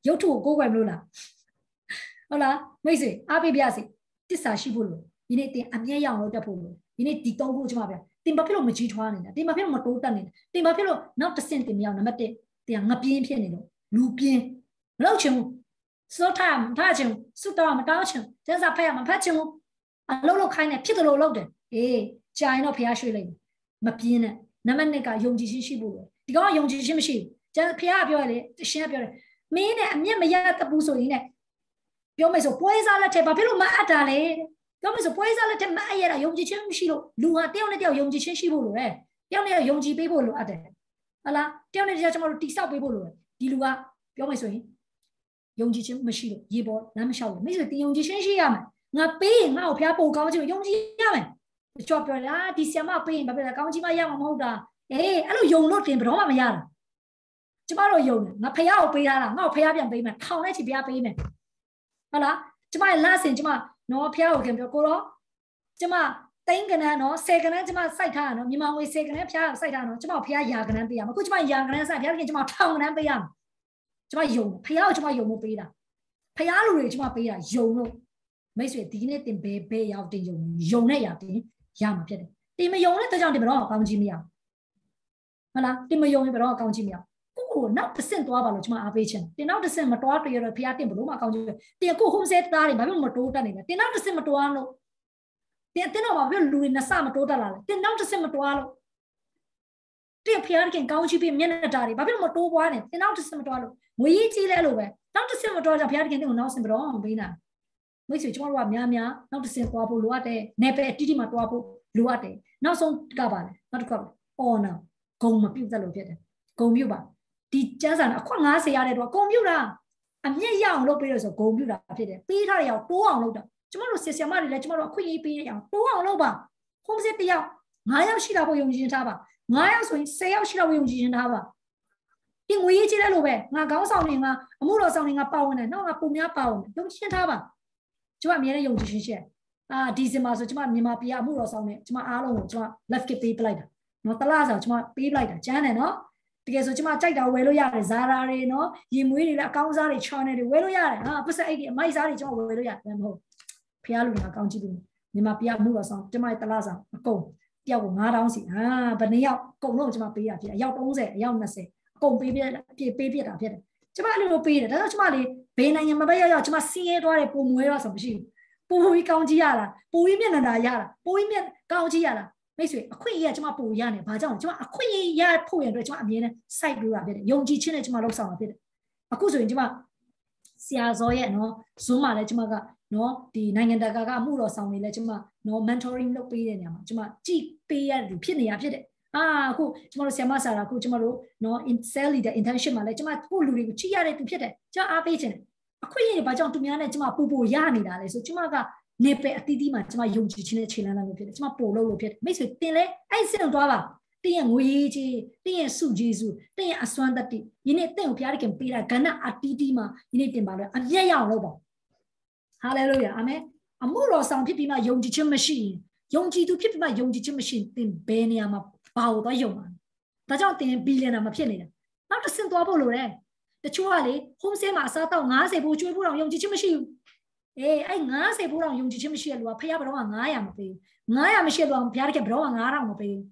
ရုပ်ထုကိုကိုးကွယ်မလို့လားဟုတ်လားမိတ်ဆွေအားပေးပြစေတစ္ဆာရှိဖို့လို့ဒီနေ့တင်အမြဲရအောင်လုပ်တတ်ဖို့လို့ဒီနေ့ဒီသုံးခုကျွန်မပြတင်ဘာဖြစ်လို့မကြီးထွားနေတာတင်ဘာဖြစ်လို့မတိုးတက်နေတာတင်ဘာဖြစ်လို့နောက်တစ်ဆင့်တင်မရောက်နံပါတ်1တင်ငပြင်းဖြစ်နေလို့လူပြင်းမလုပ်ချင်ဘူးစောထားမထားချင်စွတ်တော့မတောင်းချင်ကျန်းစာဖက်ရမဖက်ချင်ဘူး အလုပ်လုပ်ခိုင်းနေဖြစ်တယ်လို့လုပ်တယ်အေးကြာရင်တော့ဖះရွှေ့လိုက်မပြင်းနဲ့နံပါတ်2ကယုံကြည်ခြင်းရှိဖို့ပဲဒီကောင်ကယုံကြည်ခြင်းမရှိဘူးကျန်ဖះကပြောရလေတရှင်ကပြောတယ်မင်းနဲ့အမျက်မရတတ်ဘူးဆိုရင်ねပြောမယ်ဆိုပွဲစားလက်ထက်ဘာဖြစ်လို့မအပ်တာလဲပြောမယ်ဆိုပွဲစားလက်ထက်မအပ်ရတာယုံကြည်ခြင်းမရှိလို့လူဟာတယောက်နဲ့တယောက်ယုံကြည်ခြင်းရှိဖို့လိုတယ်တယောက်နဲ့ယုံကြည်ပေးဖို့လိုအပ်တယ်ဟလားတယောက်နဲ့တယောက်ကျွန်တော်တို့တိဆောက်ပေးဖို့လိုတယ်ဒီလူကပြောမယ်ဆိုရင်ယုံကြည်ခြင်းမရှိလို့ရေပေါ်လမ်းမလျှောက်ဘူးမိတ်ဆွေတင်ယုံကြည်ခြင်းရှိရမယ် ငါပေးရင်ငါ့ကိုဖျားပို့ကောင်းခြင်းယုံကြည်ရမယ်ကြောက်ပြောလားဒီဆီယမပေးရင်ဘာဖြစ်လဲကောင်းကြီးမရမှာမဟုတ်တာအေးအဲ့လိုယုံလို့တင်ဘယ်တော့မှမရတာကျမတို့ယုံတယ်ငါဖះကိုပေးထားတာငါ့ကိုဖះပြန်ပေးမယ်ထောင်နဲ့ချီဖះပေးမယ်ဟုတ်လားကျမရဲ့လဆင်ကျမနော်ဖះကိုခင်ပြောကိုတော့ကျမသိန်းကနန်းနော်ဆယ်ကနန်းကျမစိုက်ထားတာနော်မြန်မာငွေဆယ်ကနန်းဖះစိုက်ထားနော်ကျမဖះရာကနန်းပေးရမှာအခုကျမရာကနန်းစိုက်ဖះခင်ကျမထောင်ကနန်းပေးရမှာကျမယုံဖះကိုကျမယုံလို့ပေးတာဖះလူတွေကျမပေးတာယုံလို့ မိတ်ဆွေဒီနေ့တင်ဘဲဘဲရောက်တင်ယုံယုံနဲ့ရတင်ရမှာဖြစ်တယ်တင်မယုံတဲ့တကြောင်တင်ဘယ်တော့ကောင်းကြည့်မရဟုတ်လားတင်မယုံရင်ဘယ်တော့ကောင်းကြည့်မရကိုကိုနောက်တစ်ဆင့်သွားပါလို့ကျွန်မအားပေးချင်တင်နောက်တစ်ဆင့်မတွားတရတော့ဖះတင်ဘလို့မကောင်းကြည့်တင်ကို home set သားတွေဘာဖြစ်လို့မတိုးတက်နေလဲတင်နောက်တစ်ဆင့်မတွားလို့တင်တင်တော့ဘာဖြစ်လို့လူတွေနှစ်ဆမတိုးတက်လာလဲတင်နောက်တစ်ဆင့်မတွားလို့တင်ဖះခင်ကောင်းကြည့်ပြီးမျက်နှာတာတွေဘာဖြစ်လို့မတိုးပွားနေတင်နောက်တစ်ဆင့်မတွားလို့ငွေကြီးကြီးလဲလို့ပဲနောက်တစ်ဆင့်မတွားကြဖះခင်တင်ကိုနောက်ဆင့်ဘတော့ပေးတာ မိတ်ဆွေကျမတို့ကများများနောက်တစ်ဆင့်သွားဖို့လိုအပ်တယ်။နယ်ပယ်အတိအကျမှသွားဖို့လိုအပ်တယ်။နောက်ဆုံးကပါလေနောက်တစ်ခါပါ honor ဂုံမပြုတ်သက်လို့ဖြစ်တယ်။ဂုံပြုတ်ပါဒီကျန်းစာအခွက်90ရတဲ့တော့ဂုံပြုတ်တာအမြင့်ရအောင်လုပ်ပေးလို့ဆိုဂုံပြုတ်တာဖြစ်တယ်။ပေးထားတဲ့ရောက်တိုးအောင်လုပ်တာကျမတို့ဆင်ဆရာမတွေလည်းကျမတို့အခွင့်အရေးပေးရအောင်တိုးအောင်လုပ်ပါ။ home set တယောက်9ယောက်ရှိတာဖို့ယုံကြည်ထားပါ။9ယောက်ဆိုရင်10ယောက်ရှိတာဖို့ယုံကြည်ထားပါ။ဒီငွေရေးကြီးတဲ့လိုပဲငါခေါင်းဆောင်နေငါအမှုတော်ဆောင်နေငါပါဝင်တယ်။နောက်ငါပုံများပါဝင်တယ်။ယုံကြည်ထားပါ။ ကျမအမြဲတမ်းယုံကြည်ရှင်ရှိတယ်အာဒီဇင်ဘာဆိုကျမမြန်မာပြည်အမှုတော်ဆောင်နေကျမအားလုံးကိုကျမ left kit ပေးပလိုက်တာနော်တလားဆိုကျမပေးပလိုက်တာကျန်းတယ်နော်တကယ်ဆိုကျမကြိုက်တာဝယ်လို့ရတယ်ဇာရာတွေနော်ရင်မွေးတွေလည်းအကောင်းစားတွေ channel တွေဝယ်လို့ရတယ်ဟာပတ်စက်အိတ်တွေအမိုက်စားတွေကျမဝယ်လို့ရတယ်မဟုတ်ဖះလူငါကောင်းကြည့်လို့မြန်မာပြည်အမှုတော်ဆောင်ကျမရဲ့တလားဆောင်အကုန်တယောက်ကို9000စီဟာဘယ်နှစ်ယောက်အကုန်လုံးကျမပေးရဖြစ်အယောက်30အယောက်20အကုန်ပေးပြပေးပြတာဖြစ်တယ် ကျမအဲ့လိုပေးတယ်ဒါကြောင့်ကျမလေးဘေးနိုင်ငံမှာပဲရောက်ရောက်ကျမစီးရဲသွားတယ်ပုံမွဲတော့ဆိုမရှိဘူးပိုပြီးကောင်းကြီးရတာပိုပြီးမျက်နှာသာရတာပိုပြီးမျက်ကောင်းကြီးရတာမိတ်ဆွေအခွင့်အရေးကကျမပိုရနေဘာကြောင့်ကျမအခွင့်အရေးရဖို့ရအတွက်ကျမအမြဲတမ်း site လို့ရဖြစ်တယ်ယုံကြည်ခြင်းနဲ့ကျမလှုပ်ဆောင်တာဖြစ်တယ်အခုဆိုရင်ကျမဆရာဇော်ရဲ့နော် Zoom မှာလည်းကျမကနော်ဒီနိုင်ငံတကာကအမှုတော်ဆောင်နေလဲကျမနော် mentoring လုပ်ပေးတဲ့နေရာမှာကျမကြည်ပေးရတယ်ဖြစ်နေရဖြစ်တယ် အာအခုကျမတို့ဆရာမဆရာအခုကျမတို့နော် in cell leader internship မှာလဲကျမကိုလူတွေကိုချိရတဲ့သူဖြစ်တယ်ကျမအားပေးခြင်းအခွင့်အရေးဘာကြောင့်သူများနဲ့ကျမပူပူရနေတာလဲဆိုကျမကနေပယ်အတီးတီးမှာကျမယုံကြည်ခြင်းနဲ့ခြေလမ်းလာလို့ဖြစ်တယ်ကျမပို့လို့လို့ဖြစ်တယ်မိတ်ဆွေတင်လဲအဲ့စင်တော့သွားပါတင်းရဲ့ငွေကြီးတင်းရဲ့စုဂျေစုတင်းရဲ့အစွမ်းတတိယနေ့တင့်ကိုဘုရားခင်ပေးတာကဏ္ဍအတီးတီးမှာယနေ့တင်ပါလို့အမျက်ရအောင်လုပ်ပါဟာလေလုယာအာမင်အမှုတော်ဆောင်ဖြစ်ပြီးမှယုံကြည်ခြင်းမရှိရင်ယုံကြည်သူဖြစ်ပြီးမှယုံကြည်ခြင်းမရှိရင်သင်ဘယ်နေရာမှာ ဘာလို့သွားယုံမှာဒါကြောင့်တင်ဘီလီယံမဖြစ်နေတာနောက်တစ်ဆင့်သွားဖို့လိုတယ်တချို့ကလေ home sale မှာအစားတော့90ဘူးကျွေးဖို့တော့ယုံကြည်ခြင်းမရှိဘူးအေးအဲ့90ဘူးတော့ယုံကြည်ခြင်းမရှိတဲ့လူကဖះဘတော်က900မပေးဘူး900မရှိတော့ဘုရားတကယ်ဘတော်က9000မပေးဘူး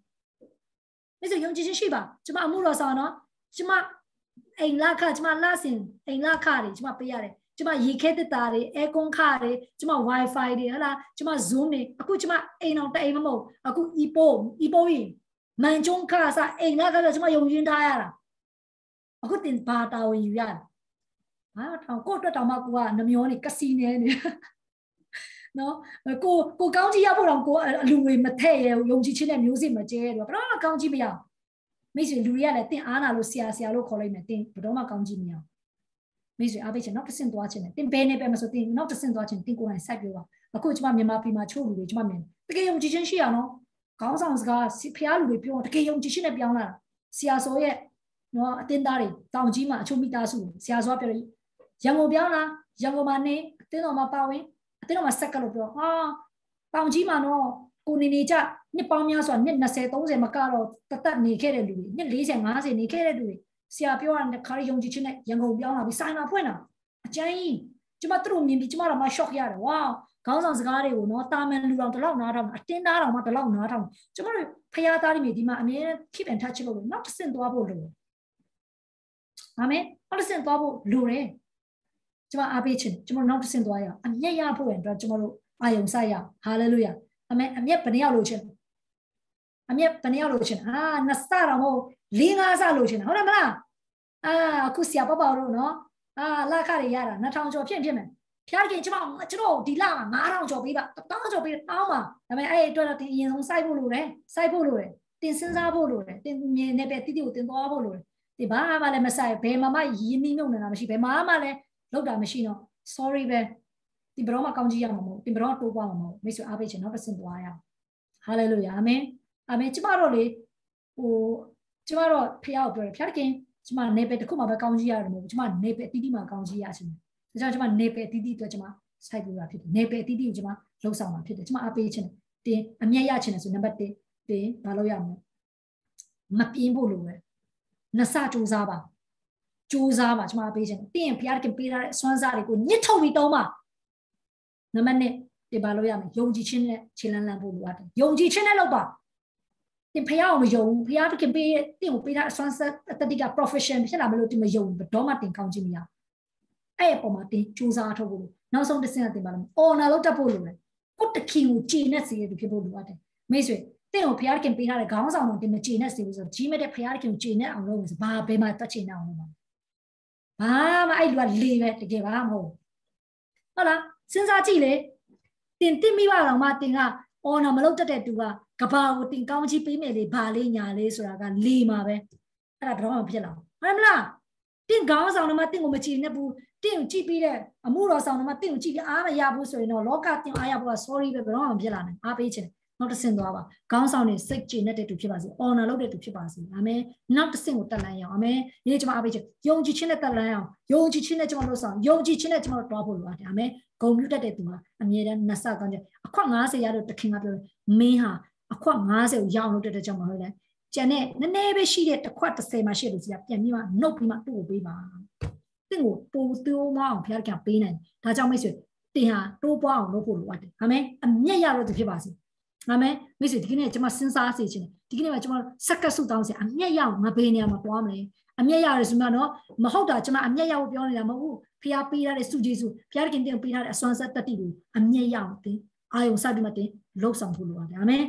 မင်းဆိုယုံကြည်ခြင်းရှိပါကျမအမှုတော်ဆောင်နော်ကျမအိမ်လခကျမလဆင်အိမ်လခတွေကျမပေးရတယ်ကျမရေခဲတက်တာတွေအဲကွန်ခတွေကျမ wifi တွေဟလားကျမ zoom တွေအခုကျမအိမ်အောင်တအိမ်မမဟုတ်အခု epo epo ကြီး မန်ကျုံခါစားအိမ်လာကလည်းကျွန်မယုံကြည်ထားရတာအခုတင်ဘာတာဝန်ယူရတာဟာတောင်ကိုအတွက်တောင်မှကိုကနှမျောနေကစီနေနေနော်ကိုကိုကောင်းကြီးရဖို့တော့ကိုအလူငွေမထည့်ရယုံကြည်ခြင်းနဲ့မျိုးစစ်မကျဲတော့ဘယ်တော့မှကောင်းကြီးမရမိတ်ဆွေလူတွေကလည်းတင်အားနာလို့ဆရာဆရာလို့ခေါ်လိုက်မယ်တင်ဘယ်တော့မှကောင်းကြီးမရမိတ်ဆွေအားပေးချင်နောက်တစ်ဆင့်သွားချင်တယ်တင်ဘဲနေပဲမဆိုတင်နောက်တစ်ဆင့်သွားချင်တင်ကိုယ်တိုင်စိုက်ပြောပါအခုကျမမြန်မာပြည်မှာချို့လူတွေကျမမြင်တကယ်ယုံကြည်ခြင်းရှိရနော် ခေါင်းဆောင်စကားဖျားလူတွေပြောတကယ်ယုံကြည်ခြင်းနဲ့ပြောင်းလာဆရာစောရဲ့နော်အတင်းသားတွေတောင်ကြီးမှာအချို့မိသားစုဆရာစောပြောတယ်ရန်ကုန်ပြောင်းလာရန်ကုန်မှာနေအတင်းတော်မှာပါဝင်အတင်းတော်မှာဆက်ကလို့ပြောဟာတောင်ကြီးမှာနော်ကိုနေနေကြနှစ်ပေါင်းများစွာနှစ်20 30မကတော့တသက်နေခဲ့တဲ့လူတွေနှစ်40 50နေခဲ့တဲ့လူတွေဆရာပြောရတဲ့ခါရယုံကြည်ခြင်းနဲ့ရန်ကုန်ပြောင်းလာပြီးဆိုင်မှာဖွင့်တာအကျန်းကြီးကျမတို့မြင်ပြီးကျမတို့မှ shock ရတယ်ဝါ ခေါင်းဆောင်စကားတွေကိုနော်တာမန်လူတော်တလောက်နားထောင်အတင်းသားတော်မှတလောက်နားထောင်ကျမတို့ဖရာသားတွေမြေဒီမှာအမြဲ keep and touch လုပ်လို့နောက်တစ်ဆင့်သွားဖို့လိုတယ်အာမင်နောက်တစ်ဆင့်သွားဖို့လိုတယ်ကျမအားပေးခြင်းကျမတို့နောက်တစ်ဆင့်သွားရအောင်အမျက်ရဖို့ရတော့ကျမတို့အာယုံဆိုင်ရအောင်ဟာလေလုယာအမေအမျက်ဘယ်နှယောက်လိုချင်အမျက်ဘယ်နှယောက်လိုချင်ဟာနှစ်ဆတော့မဟုတ်၄၅ဆလိုချင်ဟုတ်တယ်မလားအာအခုဆရာပပတို့နော်အာလာခတွေရတာ2000ကျော်ဖြစ်ဖြစ်မယ် ဖျားခင်ကျမကျွန်တော်ဒီလမှာ9000ကျော်ပေးပါ1000ကျော်ပေးတောင်းပါဒါပေမဲ့အဲ့အတွက်တော့တင်အရင်ဆုံးစိုက်ဖို့လိုတယ်စိုက်ဖို့လိုတယ်တင်စဉ်းစားဖို့လိုတယ်တင်မြင်နေပဲတိတိကိုတင်သွားဖို့လိုတယ်ဒီဘာမှလည်းမဆိုင်ဘယ်မှာမှရင်းနှီးမြုပ်နေတာမရှိဘယ်မှာမှလည်းလောက်တာမရှိတော့ sorry ပဲဒီဘရောမှာကောင်းကြီးရမှာမဟုတ်ဒီဘရောတိုးပွားမှာမဟုတ်မိတ်ဆွေအားပေးချင်နောက်တစ်ဆင့်သွားရအောင် hallelujah အာမင်အာမင်ကျမတို့လေဟိုကျမတို့ဖះကိုပြောတယ်ဖះတခင်ကျမနေပယ်တစ်ခုမှပဲကောင်းကြီးရတယ်မဟုတ်ဘူးကျမနေပယ်အတီးတီးမှကောင်းကြီးရချင်တယ် ဒါကြောင့်ကျမနေပယ်အတီးတီးအတွက်ကျမစိုက်ပြတာဖြစ်တယ်နေပယ်အတီးတီးကိုကျမလှုပ်ဆောင်တာဖြစ်တယ်ကျမအားပေးချင်တယ်တင်အမျက်ရချင်တယ်ဆိုနံပါတ်1တင်ဘာလို့ရမလဲမပြင်းဖို့လိုပဲနှစစူးစားပါစူးစားပါကျမပေးချင်တယ်တင်ဘုရားခင်ပေးထားတဲ့စွမ်းစားတွေကိုညှစ်ထုတ်ပြီးတောင်းပါနံပါတ်1တင်ပါလို့ရမယ်ယုံကြည်ခြင်းနဲ့ခြေလန်းလန်းဖို့လိုအပ်တယ်ယုံကြည်ခြင်းနဲ့လုပ်ပါတင်ဖះအောင်မယုံဖះတခင်ပေးတင်ကိုပေးတာအစွမ်းဆက်တတိက profession ဖြစ်လာမလို့တင်မယုံဘတော့မှတင်ကောင်းခြင်းမရ အဲ့အပေါ်မှာတင်စူးစမ်းထုတ်ဖို့နောက်ဆုံးတစ်ဆင့်ကတင်ပါလို့ honor လောက်တက်ဖို့လိုတယ်ကိုတခင်ကိုကြည်နဲ့စေရသူဖြစ်ဖို့လိုအပ်တယ်မိတ်ဆွေတင်ကိုဖះတခင်ပေးထားတဲ့ခေါင်းဆောင်တော်တင်မကြည်နဲ့စေဘူးဆိုကြီးမဲ့တဲ့ဖះတခင်ကိုကြည်နဲ့အောင်လုပ်လို့ဆိုဘာဘယ်မှာတက်ချင်အောင်လုပ်မှာဘာမှအဲ့လူကလေပဲတကယ်ဘာမဟုတ်ဟုတ်လားစဉ်းစားကြည့်လေတင်တိမိပါတော့မှတင်က honor မလုပ်တတ်တဲ့သူကကဘာကိုတင်ကောင်းချီးပေးမယ်လေဘာလေးညာလေးဆိုတာကလေမှာပဲအဲ့ဒါဘယ်တော့မှဖြစ်လာဘူးဟုတ်မလားတင်ကောင်းဆောင်တော့မှတင်ကိုမကြည့်နဲ့ဘူး တင်ကိုကြည့်ပြီးတဲ့အမှုတော်ဆောင်တော့မှတင်ကိုကြည့်ပြီးအားမရဘူးဆိုရင်တော့လောကတင်အားရဖို့က sorry ပဲဘယ်တော့မှဖြစ်လာနိုင်အားပေးချင်နောက်တစ်ဆင့်သွားပါခေါင်းဆောင်နေစိတ်ကြည်နေတဲ့သူဖြစ်ပါစေ honor လုပ်တဲ့သူဖြစ်ပါစေအာမင်နောက်တစ်ဆင့်ကိုတက်လန်းရအောင်အာမင်ဒီနေ့ကျွန်မအားပေးချင်ယုံကြည်ခြင်းနဲ့တက်လန်းအောင်ယုံကြည်ခြင်းနဲ့ကျွန်တော်တို့ဆောင်ယုံကြည်ခြင်းနဲ့ကျွန်တော်တို့တွားဖို့လိုပါတယ်အာမင်ဂုံမြူတတ်တဲ့သူဟာအမြဲတမ်းနှဆကောင်းကြအခွက်90ရလို့တခင်ကပြောမင်းဟာအခွက်90ကိုရအောင်လုပ်တဲ့ကြောင့်မဟုတ်လဲကျန်တဲ့နည်းနည်းပဲရှိတဲ့တစ်ခွက်30မှရှိလို့စီကပြန်ပြီးမှနှုတ်ပြီးမှသူ့ကိုပေးပါ တင့်ကိုပိုးတိုးမအောင်ဖျားကပေးနိုင်ဒါကြောင့်မိတ်ဆွေတင်ဟာတိုးပွားအောင်လုပ်ဖို့လိုအပ်တယ်အာမင်အမျက်ရတော့သူဖြစ်ပါစေအာမင်မိတ်ဆွေဒီကနေ့ကျွန်မစဉ်းစားစေချင်တယ်ဒီကနေ့မှာကျွန်မစက္ကဆုတောင်းစေအမျက်ရအောင်ငါဘေးနေရာမှာသွားမလဲအမျက်ရတယ်ဆိုမှတော့မဟုတ်တာကျွန်မအမျက်ရဖို့ပြောနေတာမဟုတ်ဘူးဖျားပေးထားတဲ့စုကျေးစုဖျားခင်တင်ပေးထားတဲ့အစွမ်းဆက်တတိကိုအမျက်ရအောင်တင်အာယုံစပြီးမှတင်လှုပ်ဆောင်ဖို့လိုပါတယ်အာမင်